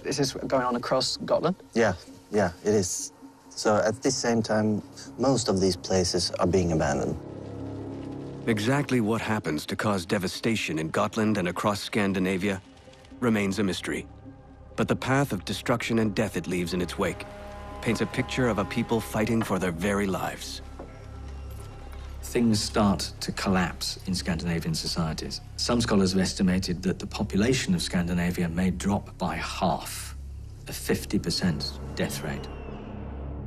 is this going on across Gotland? Yeah, yeah, it is. So at this same time, most of these places are being abandoned. Exactly what happens to cause devastation in Gotland and across Scandinavia remains a mystery. But the path of destruction and death it leaves in its wake paints a picture of a people fighting for their very lives. Things start to collapse in Scandinavian societies. Some scholars have estimated that the population of Scandinavia may drop by half, a 50% death rate.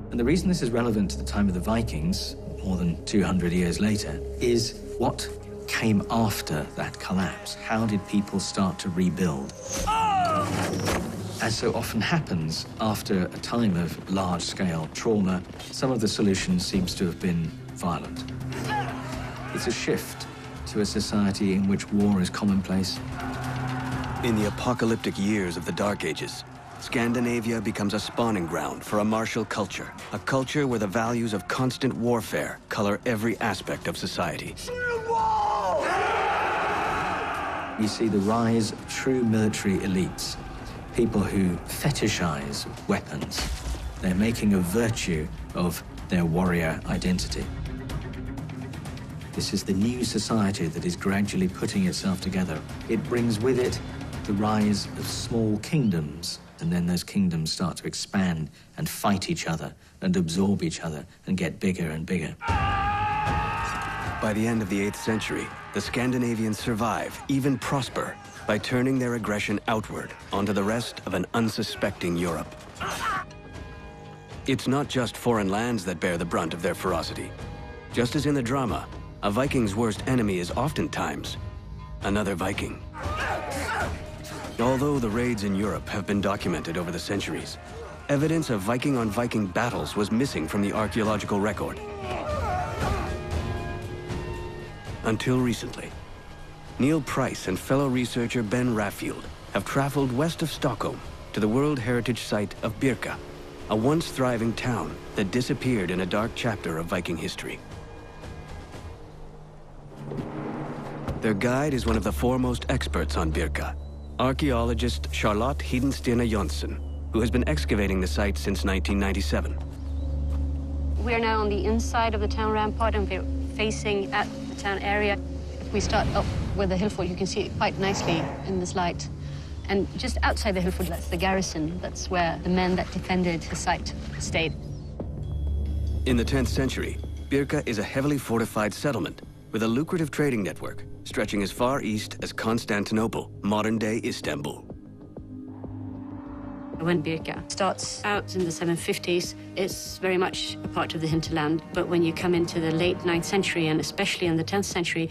And the reason this is relevant to the time of the Vikings, more than 200 years later, is what came after that collapse. How did people start to rebuild? As so often happens after a time of large-scale trauma, some of the solution seems to have been violent. It's a shift to a society in which war is commonplace. In the apocalyptic years of the Dark Ages, Scandinavia becomes a spawning ground for a martial culture, a culture where the values of constant warfare color every aspect of society. We see the rise of true military elites, people who fetishize weapons. They're making a virtue of their warrior identity. This is the new society that is gradually putting itself together. It brings with it the rise of small kingdoms, and then those kingdoms start to expand and fight each other and absorb each other and get bigger and bigger. By the end of the 8th century, the Scandinavians survive, even prosper, by turning their aggression outward onto the rest of an unsuspecting Europe. It's not just foreign lands that bear the brunt of their ferocity. Just as in the drama, a Viking's worst enemy is oftentimes another Viking. Although the raids in Europe have been documented over the centuries, evidence of Viking on Viking battles was missing from the archaeological record. Until recently. Neil Price and fellow researcher Ben Raffield have traveled west of Stockholm to the World Heritage Site of Birka, a once thriving town that disappeared in a dark chapter of Viking history. Their guide is one of the foremost experts on Birka, archaeologist Charlotte Hedenstierna-Jonson. who has been excavating the site since 1997. We're now on the inside of the town rampart and we're facing at the town area. If we start up with the hill fort, you can see it quite nicely in this light. And just outside the hill fort, that's the garrison. That's where the men that defended the site stayed. In the 10th century, Birka is a heavily fortified settlement with a lucrative trading network stretching as far east as Constantinople, modern-day Istanbul. When Birka starts out in the 750s, it's very much a part of the hinterland. But when you come into the late 9th century, and especially in the 10th century,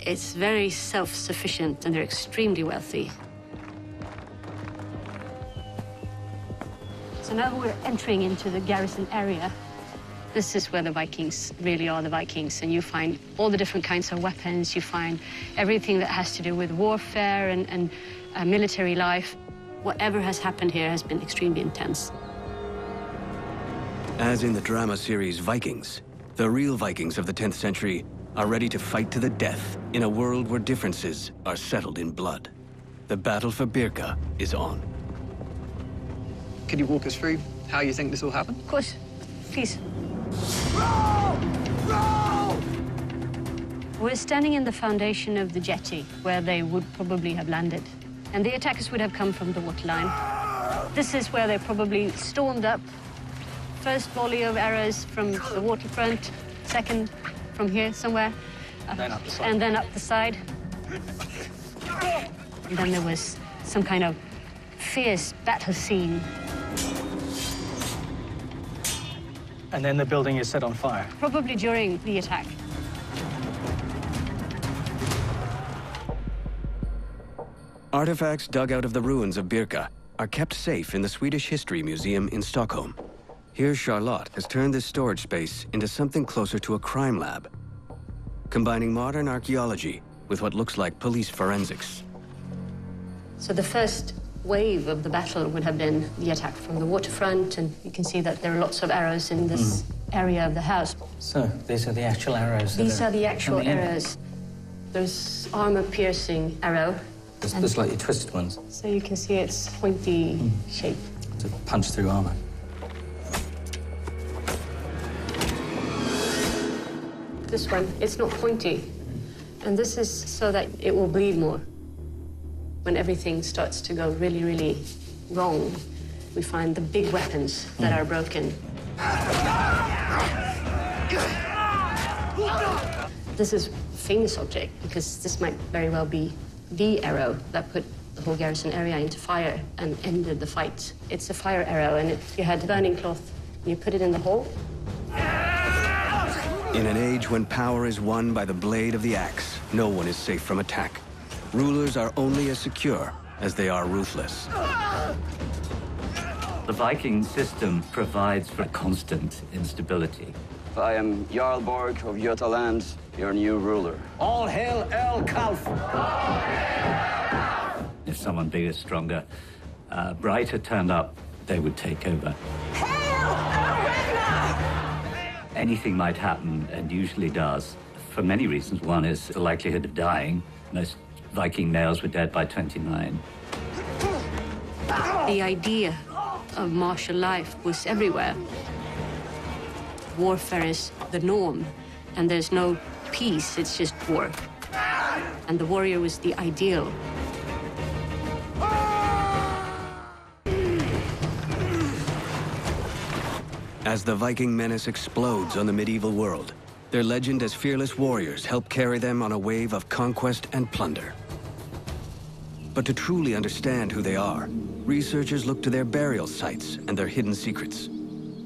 it's very self-sufficient and they're extremely wealthy. So now we're entering into the garrison area. This is where the Vikings really are the Vikings, and you find all the different kinds of weapons. You find everything that has to do with warfare and, and uh, military life. Whatever has happened here has been extremely intense. As in the drama series Vikings, the real Vikings of the 10th century are ready to fight to the death in a world where differences are settled in blood. The battle for Birka is on. Can you walk us through how you think this will happen? Of course. Please. We're standing in the foundation of the jetty, where they would probably have landed. And the attackers would have come from the waterline. This is where they probably stormed up. First volley of arrows from the waterfront, second from here somewhere. Then the. And then up the side. And then there was some kind of fierce battle scene. And then the building is set on fire. Probably during the attack. Artifacts dug out of the ruins of Birka are kept safe in the Swedish History Museum in Stockholm. Here, Charlotte has turned this storage space into something closer to a crime lab, combining modern archaeology with what looks like police forensics. So the first wave of the battle would have been the attack from the waterfront, and you can see that there are lots of arrows in this mm. area of the house. So these are the actual arrows. These are the actual coming in. arrows. There's armor-piercing arrow. There's and the slightly twisted ones So you can see it's pointy mm. shape. to punch through armor. This one, it's not pointy. And this is so that it will bleed more. When everything starts to go really, really wrong, we find the big weapons that are broken. This is famous object because this might very well be the arrow that put the whole garrison area into fire and ended the fight. It's a fire arrow, and if you had burning cloth, you put it in the hole, In an age when power is won by the blade of the axe, no one is safe from attack. Rulers are only as secure as they are ruthless. The Viking system provides for constant instability. I am Jarl Borg of Götaland, your new ruler. All hail El Kalf! If someone bigger, stronger, uh, brighter turned up, they would take over. Anything might happen, and usually does, for many reasons. One is the likelihood of dying. Most Viking males were dead by 29. the idea of martial life was everywhere. Warfare is the norm, and there's no peace, it's just war. And the warrior was the ideal. As the Viking menace explodes on the medieval world, their legend as fearless warriors help carry them on a wave of conquest and plunder. But to truly understand who they are, researchers look to their burial sites and their hidden secrets.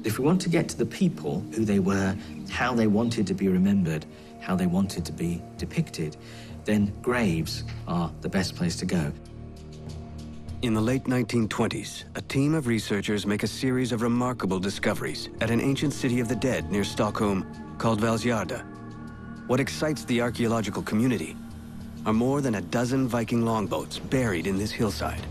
If we want to get to the people, who they were, how they wanted to be remembered, how they wanted to be depicted, then graves are the best place to go. In the late 1920s, a team of researchers make a series of remarkable discoveries at an ancient city of the dead near Stockholm called Valsgärde. What excites the archaeological community are more than a dozen Viking longboats buried in this hillside.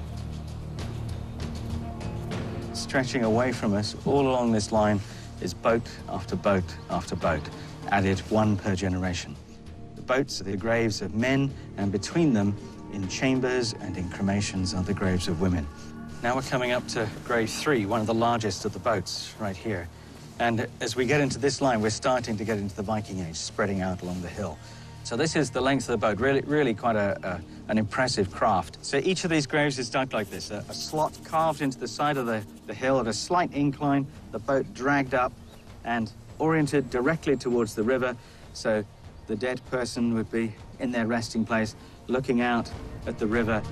Stretching away from us, all along this line, is boat after boat after boat, added one per generation. The boats are the graves of men, and between them, in chambers and in cremations, are the graves of women. Now we're coming up to grave three, one of the largest of the boats right here. And as we get into this line, we're starting to get into the Viking Age, spreading out along the hill. So this is the length of the boat, really, really quite a, a an impressive craft. So each of these graves is dug like this, a, a slot carved into the side of the, the hill at a slight incline, the boat dragged up and oriented directly towards the river. So the dead person would be in their resting place, looking out at the river.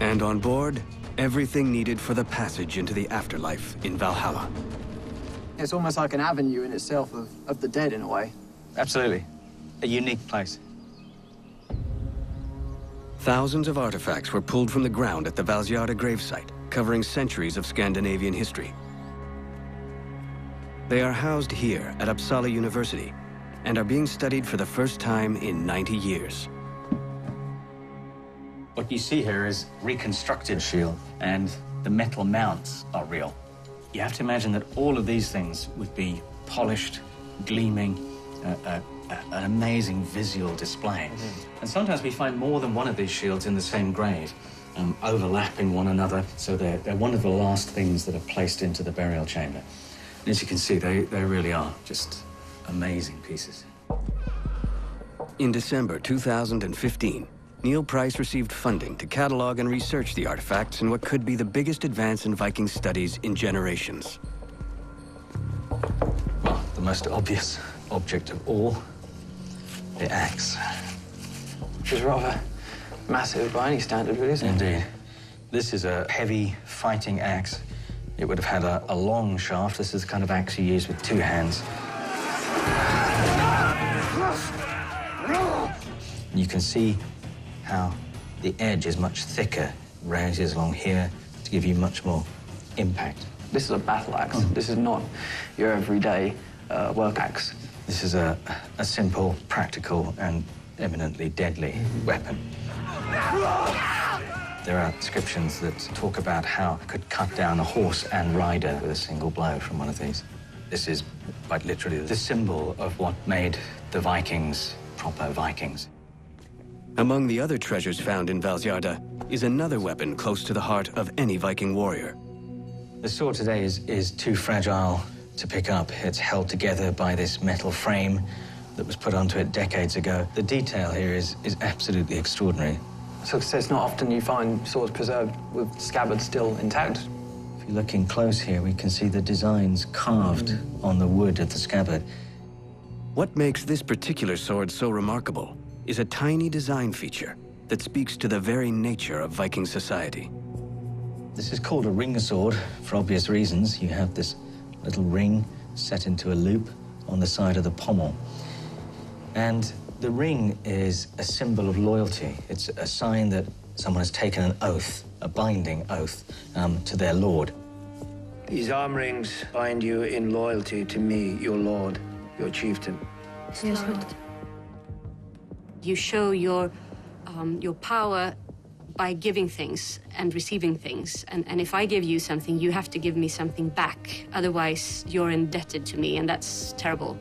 And on board, everything needed for the passage into the afterlife in Valhalla. It's almost like an avenue in itself of, of the dead, in a way. Absolutely. A unique place. Thousands of artifacts were pulled from the ground at the Valsgärde gravesite, covering centuries of Scandinavian history. They are housed here at Uppsala University and are being studied for the first time in 90 years. What you see here is reconstructed shield, and the metal mounts are real. You have to imagine that all of these things would be polished, gleaming, uh, uh, an amazing visual display. Mm -hmm. And sometimes we find more than one of these shields in the same grave, um, overlapping one another. So they're, they're one of the last things that are placed into the burial chamber. And as you can see, they, they really are just amazing pieces. In December 2015, Neil Price received funding to catalog and research the artifacts in what could be the biggest advance in Viking studies in generations. Well, the most obvious object of all, the axe. Which is rather massive by any standard, really, isn't it? Indeed. This is a heavy fighting axe. It would have had a, a long shaft. This is the kind of axe you use with two hands. You can see how the edge is much thicker, rises along here to give you much more impact. This is a battle axe. Mm. This is not your everyday uh, work axe. This is a, a simple, practical, and eminently deadly mm -hmm. weapon. There are descriptions that talk about how it could cut down a horse and rider with a single blow from one of these. This is quite literally the symbol of what made the Vikings proper Vikings. Among the other treasures found in Valsgärde is another weapon close to the heart of any Viking warrior. The sword today is, is too fragile to pick up. It's held together by this metal frame that was put onto it decades ago. The detail here is, is absolutely extraordinary. So it's not often you find swords preserved with scabbards still intact. If you're looking close here, we can see the designs carved mm. on the wood of the scabbard. What makes this particular sword so remarkable is a tiny design feature that speaks to the very nature of Viking society. This is called a ring sword for obvious reasons. You have this little ring set into a loop on the side of the pommel. And the ring is a symbol of loyalty. It's a sign that someone has taken an oath, a binding oath, um, to their lord. These arm rings bind you in loyalty to me, your lord, your chieftain. Yes, Lord. You show your, um, your power by giving things and receiving things. And, and if I give you something, you have to give me something back. Otherwise, you're indebted to me, and that's terrible.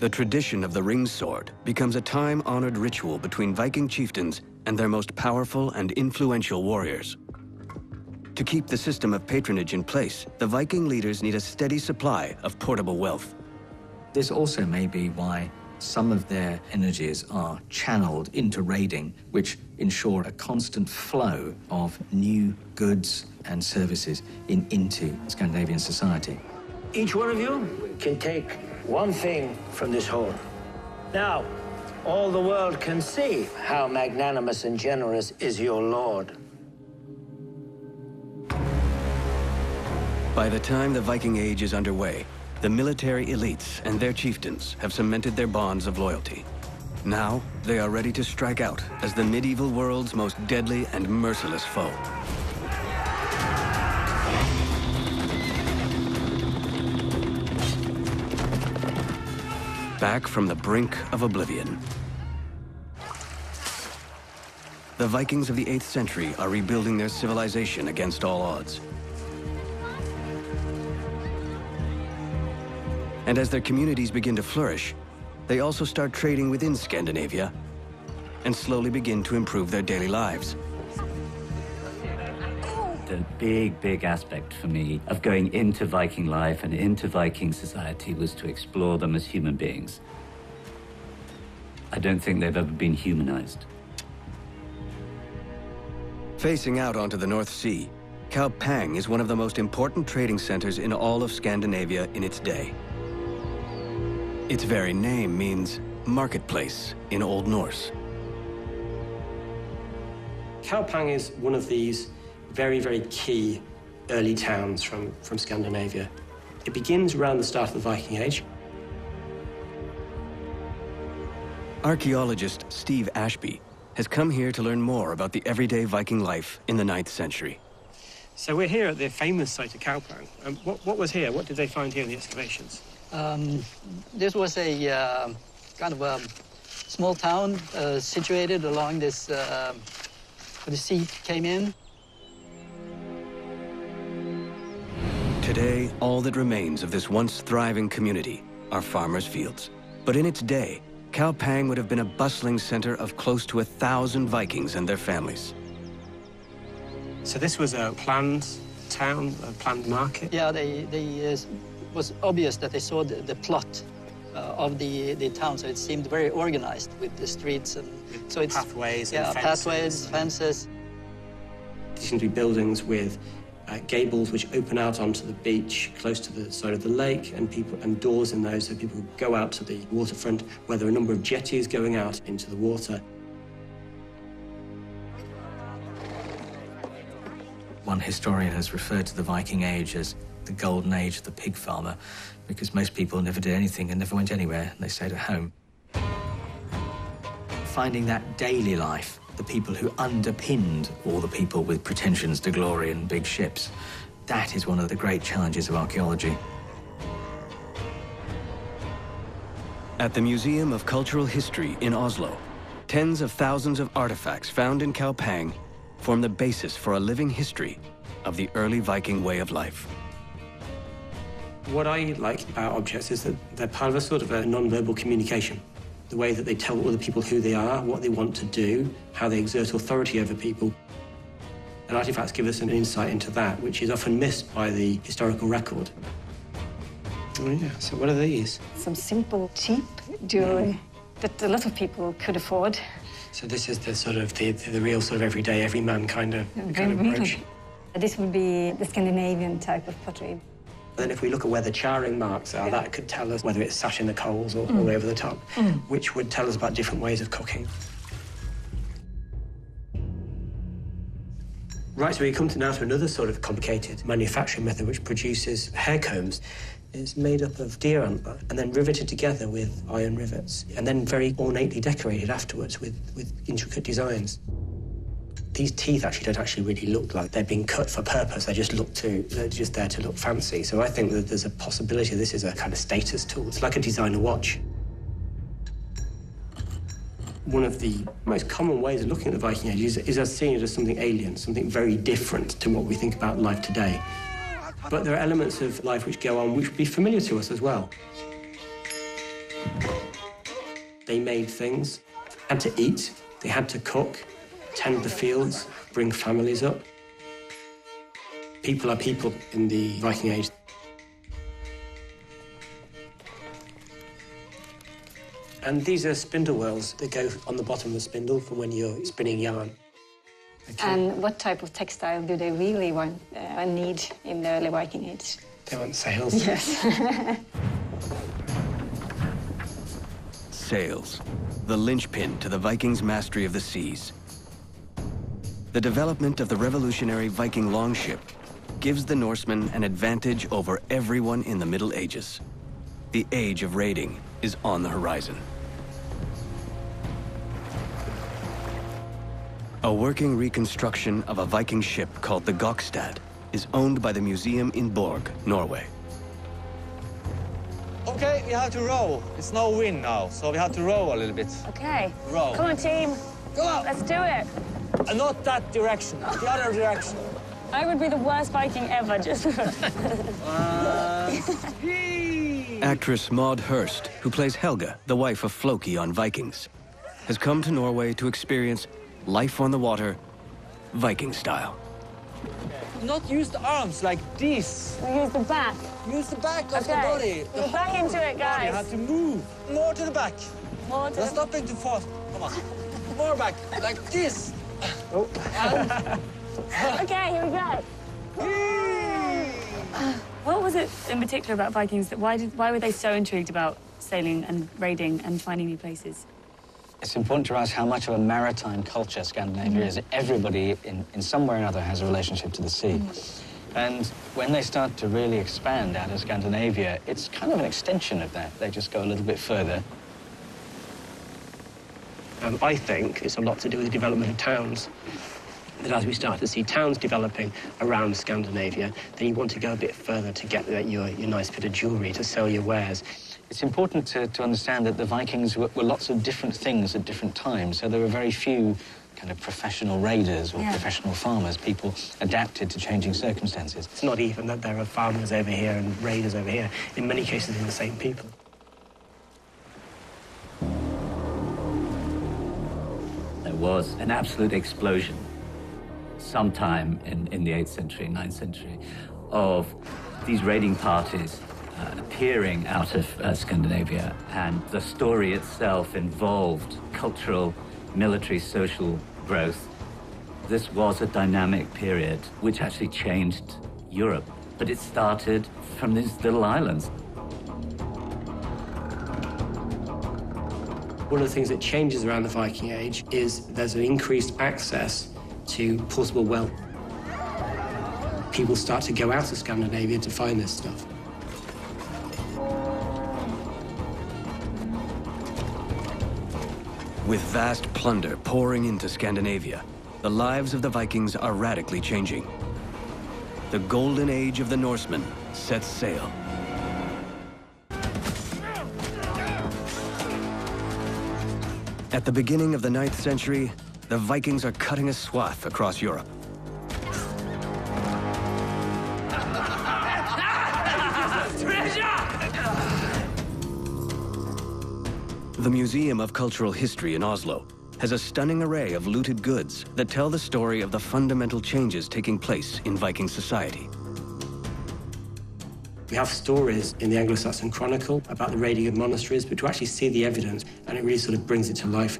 The tradition of the ring sword becomes a time-honored ritual between Viking chieftains and their most powerful and influential warriors. To keep the system of patronage in place, the Viking leaders need a steady supply of portable wealth. This also may be why some of their energies are channeled into raiding, which ensure a constant flow of new goods and services in, into Scandinavian society. Each one of you can take one thing from this hall. Now, all the world can see how magnanimous and generous is your lord. By the time the Viking Age is underway, the military elites and their chieftains have cemented their bonds of loyalty. Now, they are ready to strike out as the medieval world's most deadly and merciless foe. Back from the brink of oblivion. The Vikings of the 8th century are rebuilding their civilization against all odds. And as their communities begin to flourish, they also start trading within Scandinavia and slowly begin to improve their daily lives. the big, big aspect for me of going into Viking life and into Viking society was to explore them as human beings. I don't think they've ever been humanized. Facing out onto the North Sea, Kaupang is one of the most important trading centers in all of Scandinavia in its day. Its very name means marketplace in Old Norse. Kaupang is one of these very, very key early towns from, from Scandinavia. It begins around the start of the Viking Age. Archaeologist Steve Ashby has come here to learn more about the everyday Viking life in the 9th century. So we're here at the famous site of Kaupang. Um, what, what was here? What did they find here in the excavations? Um, this was a uh, kind of a small town uh, situated along this, uh, where the sea came in. Today, all that remains of this once thriving community are farmers' fields. But in its day, Kaupang would have been a bustling center of close to a thousand Vikings and their families. So this was a planned town, a planned market? Yeah, they, they uh, was obvious that they saw the, the plot uh, of the, the town, so it seemed very organized with the streets and so it's pathways yeah, and fences. pathways, fences. There seem to be buildings with uh, gables which open out onto the beach close to the side of the lake and people and doors in those so people go out to the waterfront where there are a number of jetties going out into the water. One historian has referred to the Viking Age as the golden age of the pig farmer because most people never did anything and never went anywhere. And they stayed at home. Finding that daily life, the people who underpinned all the people with pretensions to glory and big ships, that is one of the great challenges of archaeology. At the Museum of Cultural History in Oslo, tens of thousands of artifacts found in Kaupang form the basis for a living history of the early Viking way of life. What I like about objects is that they're part of a sort of a non-verbal communication. The way that they tell other people who they are, what they want to do, how they exert authority over people. And artifacts give us an insight into that, which is often missed by the historical record. Oh yeah, so what are these? Some simple, cheap jewelry mm. that a lot of people could afford. So this is the sort of the, the real sort of everyday, everyman kind of, kind of approach. This would be the Scandinavian type of pottery. Then if we look at where the charring marks are, that could tell us whether it's sat in the coals or, Mm. or over the top, Mm. which would tell us about different ways of cooking. Right, so we come to now to another sort of complicated manufacturing method which produces hair combs. It's made up of deer antler and then riveted together with iron rivets and then very ornately decorated afterwards with, with intricate designs. These teeth actually don't actually really look like they've been cut for purpose. They just look to, they're just there to look fancy. So I think that there's a possibility this is a kind of status tool. It's like a designer watch. One of the most common ways of looking at the Viking Age is, is as seeing it as something alien, something very different to what we think about life today. But there are elements of life which go on which would be familiar to us as well. They made things, had to eat, they had to cook, tend the fields, bring families up. People are people in the Viking Age. And these are spindle wheels that go on the bottom of the spindle for when you're spinning yarn. And what type of textile do they really want uh, and need in the early Viking Age? They want sails. Yes. Sails, the linchpin to the Vikings' mastery of the seas. The development of the revolutionary Viking longship gives the Norsemen an advantage over everyone in the Middle Ages. The age of raiding is on the horizon. A working reconstruction of a Viking ship called the Gokstad is owned by the museum in Borg, Norway. Okay, we have to row. It's no wind now, so we have to row a little bit. Okay. Row. Come on, team. Go on. Let's do it. Uh, not that direction, the other direction. I would be the worst Viking ever, just. Actress Maude Hirst, who plays Helga, the wife of Floki on Vikings, has come to Norway to experience life on the water, Viking style. not use the arms like this. We use the back. Use the back of Okay. the body. The Get back into it, body guys. have to move more to the back. More to Let's the- stop it too fast. Come on. More back, like this. Oh. okay, here we go. What was it in particular about Vikings that why did why were they so intrigued about sailing and raiding and finding new places? It's important to realize how much of a maritime culture Scandinavia Mhm. is. Everybody, in, in some way or another, has a relationship to the sea. And when they start to really expand out of Scandinavia, it's kind of an extension of that. They just go a little bit further. Um, I think it's a lot to do with the development of towns. That as we start to see towns developing around Scandinavia, then you want to go a bit further to get your, your nice bit of jewellery to sell your wares. It's important to, to understand that the Vikings were, were lots of different things at different times. So there were very few kind of professional raiders or Yeah. professional farmers, people adapted to changing circumstances. It's not even that there are farmers over here and raiders over here. In many cases, they're the same people. Was an absolute explosion sometime in, in the 8th century, 9th century of these raiding parties uh, appearing out of uh, Scandinavia. And the story itself involved cultural, military, social growth. This was a dynamic period which actually changed Europe. But it started from these little islands. One of the things that changes around the Viking Age is there's an increased access to portable wealth. People start to go out of Scandinavia to find this stuff. With vast plunder pouring into Scandinavia, the lives of the Vikings are radically changing. The golden age of the Norsemen sets sail. At the beginning of the 9th century, the Vikings are cutting a swath across Europe. The Museum of Cultural History in Oslo has a stunning array of looted goods that tell the story of the fundamental changes taking place in Viking society. We have stories in the Anglo-Saxon Chronicle about the raiding of monasteries, but to actually see the evidence, and it really sort of brings it to life.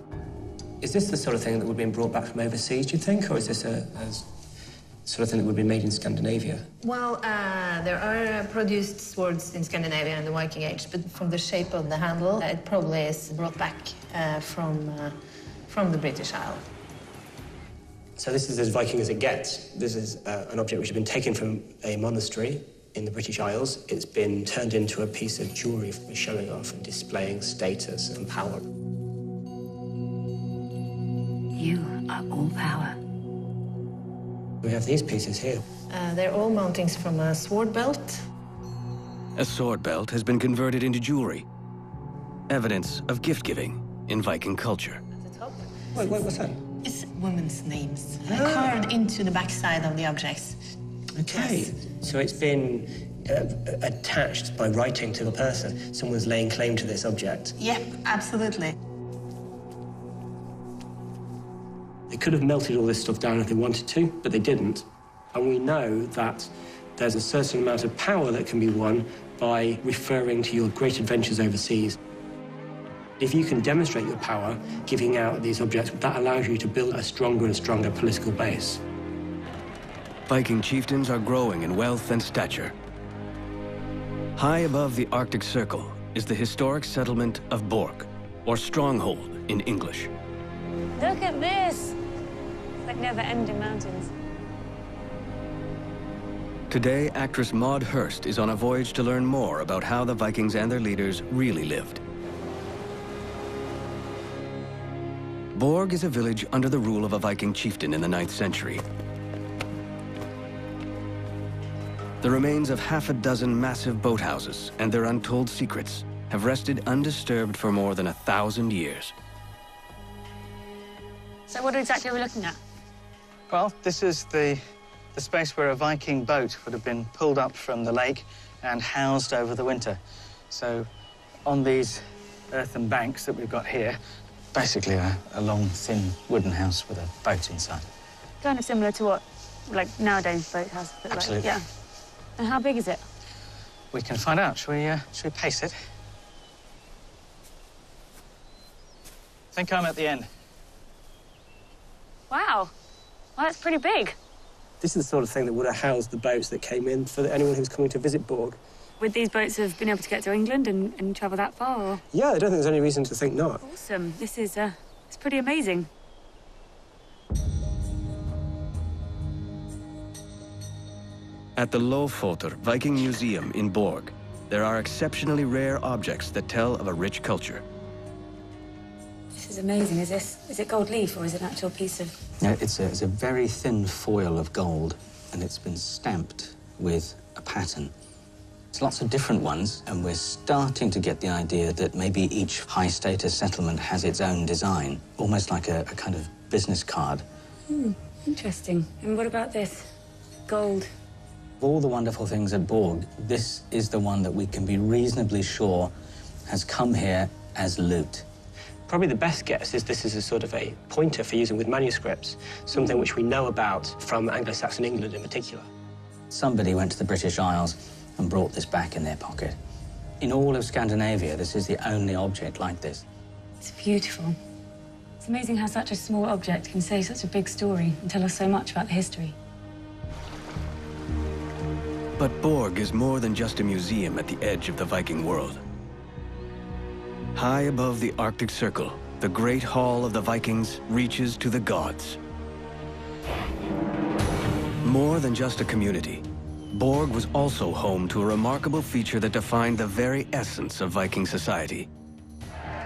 Is this the sort of thing that would have been brought back from overseas, do you think, or is this a, a sort of thing that would be made in Scandinavia? Well, uh, there are uh, produced swords in Scandinavia in the Viking Age, but from the shape of the handle, it probably is brought back uh, from, uh, from the British Isle. So this is as Viking as it gets. This is uh, an object which has been taken from a monastery in the British Isles. It's been turned into a piece of jewellery for showing off and displaying status and power. You are all power. We have these pieces here. Uh, they're all mountings from a sword belt. A sword belt has been converted into jewelry. Evidence of gift giving in Viking culture. Wait, wait, what's that? It's women's names uh, carved into the backside of the objects. Okay. So it's been uh, attached by writing to the person. Someone's laying claim to this object. Yep, absolutely. They could have melted all this stuff down if they wanted to, but they didn't. And we know that there's a certain amount of power that can be won by referring to your great adventures overseas. If you can demonstrate your power giving out these objects, that allows you to build a stronger and stronger political base. Viking chieftains are growing in wealth and stature. High above the Arctic Circle is the historic settlement of Borg, or Stronghold in English. Look at this. It's like never-ending mountains. Today, actress Maude Hirst is on a voyage to learn more about how the Vikings and their leaders really lived. Borg is a village under the rule of a Viking chieftain in the 9th century. The remains of half a dozen massive boathouses and their untold secrets have rested undisturbed for more than a thousand years. So what exactly are we looking at? Well, this is the, the space where a Viking boat would have been pulled up from the lake and housed over the winter. So on these earthen banks that we've got here, basically a, a long, thin wooden house with a boat inside. Kind of similar to what like nowadays boathouses look Absolutely. like. Yeah. And how big is it? We can find out. Shall we, uh, shall we pace it? I think I'm at the end. Wow. Well, that's pretty big. This is the sort of thing that would have housed the boats that came in for anyone who was coming to visit Borg. Would these boats have been able to get to England and, and travel that far? Or? Yeah, I don't think there's any reason to think not. Awesome. This is uh, it's pretty amazing. At the Lofotr Viking Museum in Borg, there are exceptionally rare objects that tell of a rich culture. This is amazing. Is this is it gold leaf or is it an actual piece of? Yeah, it's a, it's a very thin foil of gold, and it's been stamped with a pattern. It's lots of different ones, and we're starting to get the idea that maybe each high-status settlement has its own design, almost like a, a kind of business card. Hmm. Interesting. And what about this? Gold. Of all the wonderful things at Borg, this is the one that we can be reasonably sure has come here as loot. Probably the best guess is this is a sort of a pointer for using with manuscripts, something which we know about from Anglo-Saxon England in particular. Somebody went to the British Isles and brought this back in their pocket. In all of Scandinavia, this is the only object like this. It's beautiful. It's amazing how such a small object can say such a big story and tell us so much about the history. But Borg is more than just a museum at the edge of the Viking world. High above the Arctic Circle, the Great Hall of the Vikings reaches to the gods. More than just a community, Borg was also home to a remarkable feature that defined the very essence of Viking society,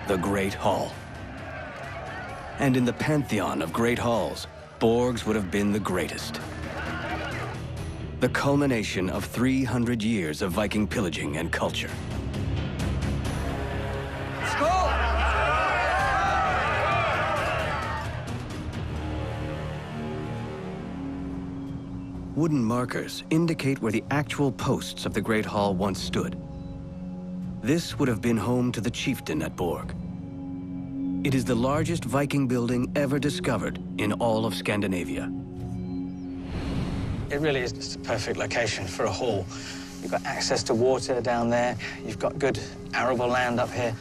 the Great Hall. And in the pantheon of great halls, Borg's would have been the greatest. The culmination of 300 years of Viking pillaging and culture. Wooden markers indicate where the actual posts of the Great Hall once stood. This would have been home to the chieftain at Borg. It is the largest Viking building ever discovered in all of Scandinavia. It really is just a perfect location for a hall. You've got access to water down there. You've got good arable land up here.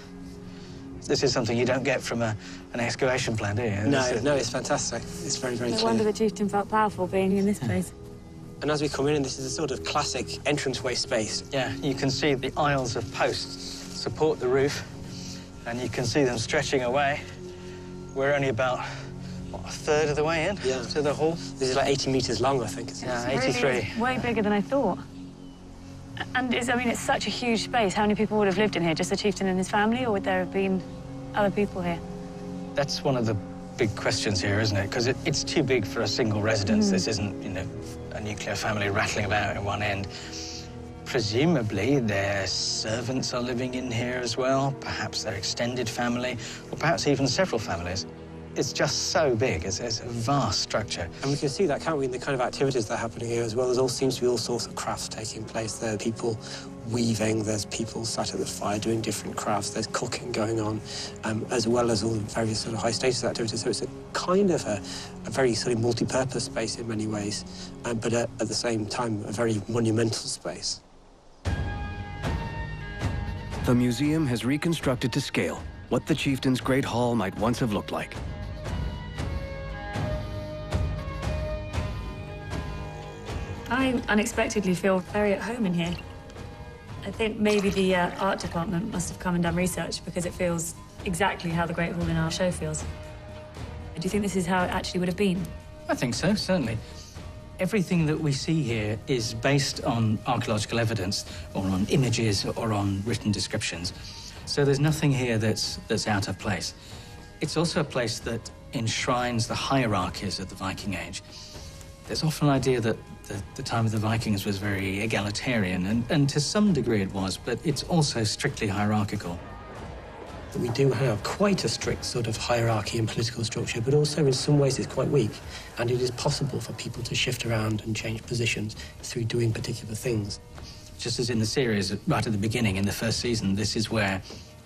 This is something you don't get from a, an excavation plan, do you? No, This no, it's fantastic. It's very, very No clear. wonder the chieftain felt powerful being in this place. And as we come in, this is a sort of classic entranceway space. Yeah, you can see the aisles of posts support the roof, and you can see them stretching away. We're only about, what, a third of the way in Yeah. to the hall. This is like 80 metres long, I think. Yeah, It really 83. is way bigger than I thought. And it's, I mean, it's such a huge space. How many people would have lived in here? Just the chieftain and his family, or would there have been other people here? That's one of the big questions here, isn't it? Because it, it's too big for a single residence. Mm. This isn't, you know, a nuclear family rattling about in one end. Presumably, their servants are living in here as well, perhaps their extended family, or perhaps even several families. It's just so big. It's, it's a vast structure. And we can see that, can't we, in the kind of activities that are happening here as well. There all seems to be all sorts of crafts taking place. There are people weaving, there's people sat at the fire doing different crafts, there's cooking going on, um, as well as all the various sort of high status activities. So it's a kind of a, a very sort of multi-purpose space in many ways, um, but at, at the same time, a very monumental space. The museum has reconstructed to scale what the chieftain's Great Hall might once have looked like. I unexpectedly feel very at home in here. I think maybe the uh, art department must have come and done research because it feels exactly how the Great Hall in our show feels. Do you think this is how it actually would have been? I think so, certainly. Everything that we see here is based on archaeological evidence or on images or on written descriptions. So there's nothing here that's, that's out of place. It's also a place that enshrines the hierarchies of the Viking Age. There's often an idea that the, the time of the Vikings was very egalitarian, and, and to some degree it was, but it's also strictly hierarchical. we do have quite a strict sort of hierarchy and political structure, but also in some ways it's quite weak. And it is possible for people to shift around and change positions through doing particular things. Just as in the series, right at the beginning, in the first season, this is where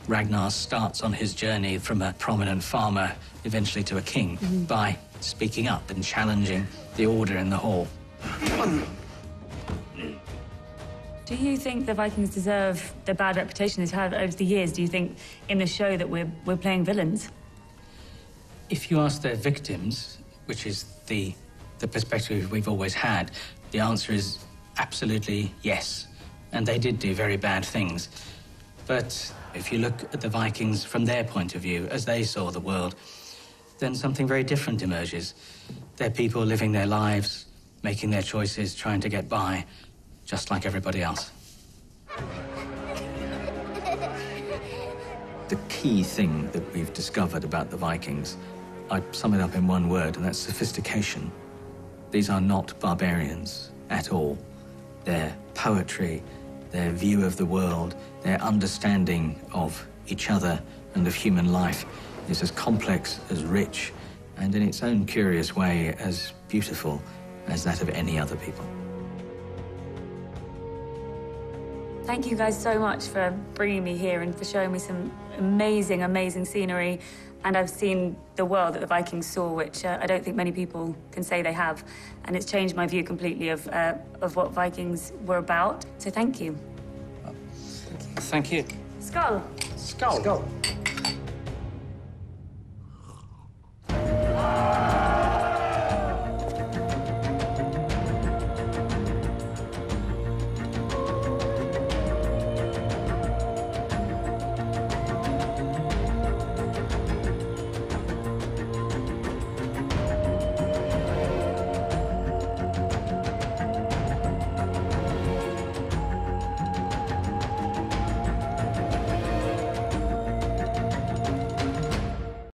Ragnar starts on his journey from a prominent farmer eventually to a king Mhm. by speaking up and challenging the order in the hall. Do you think the Vikings deserve the bad reputation they've had over the years? Do you think in the show that we're, we're playing villains? If you ask their victims, which is the, the perspective we've always had, the answer is absolutely yes. And they did do very bad things. But if you look at the Vikings from their point of view, as they saw the world, then something very different emerges. They're people living their lives, making their choices, trying to get by, just like everybody else. The key thing that we've discovered about the Vikings, I'd sum it up in one word, and that's sophistication. These are not barbarians at all. Their poetry, their view of the world, their understanding of each other and of human life is as complex, as rich, and in its own curious way, as beautiful as that of any other people. Thank you guys so much for bringing me here and for showing me some amazing, amazing scenery. And I've seen the world that the Vikings saw, which uh, I don't think many people can say they have. And it's changed my view completely of, uh, of what Vikings were about. So thank you. Thank you. Skull. Skull. Skull. Música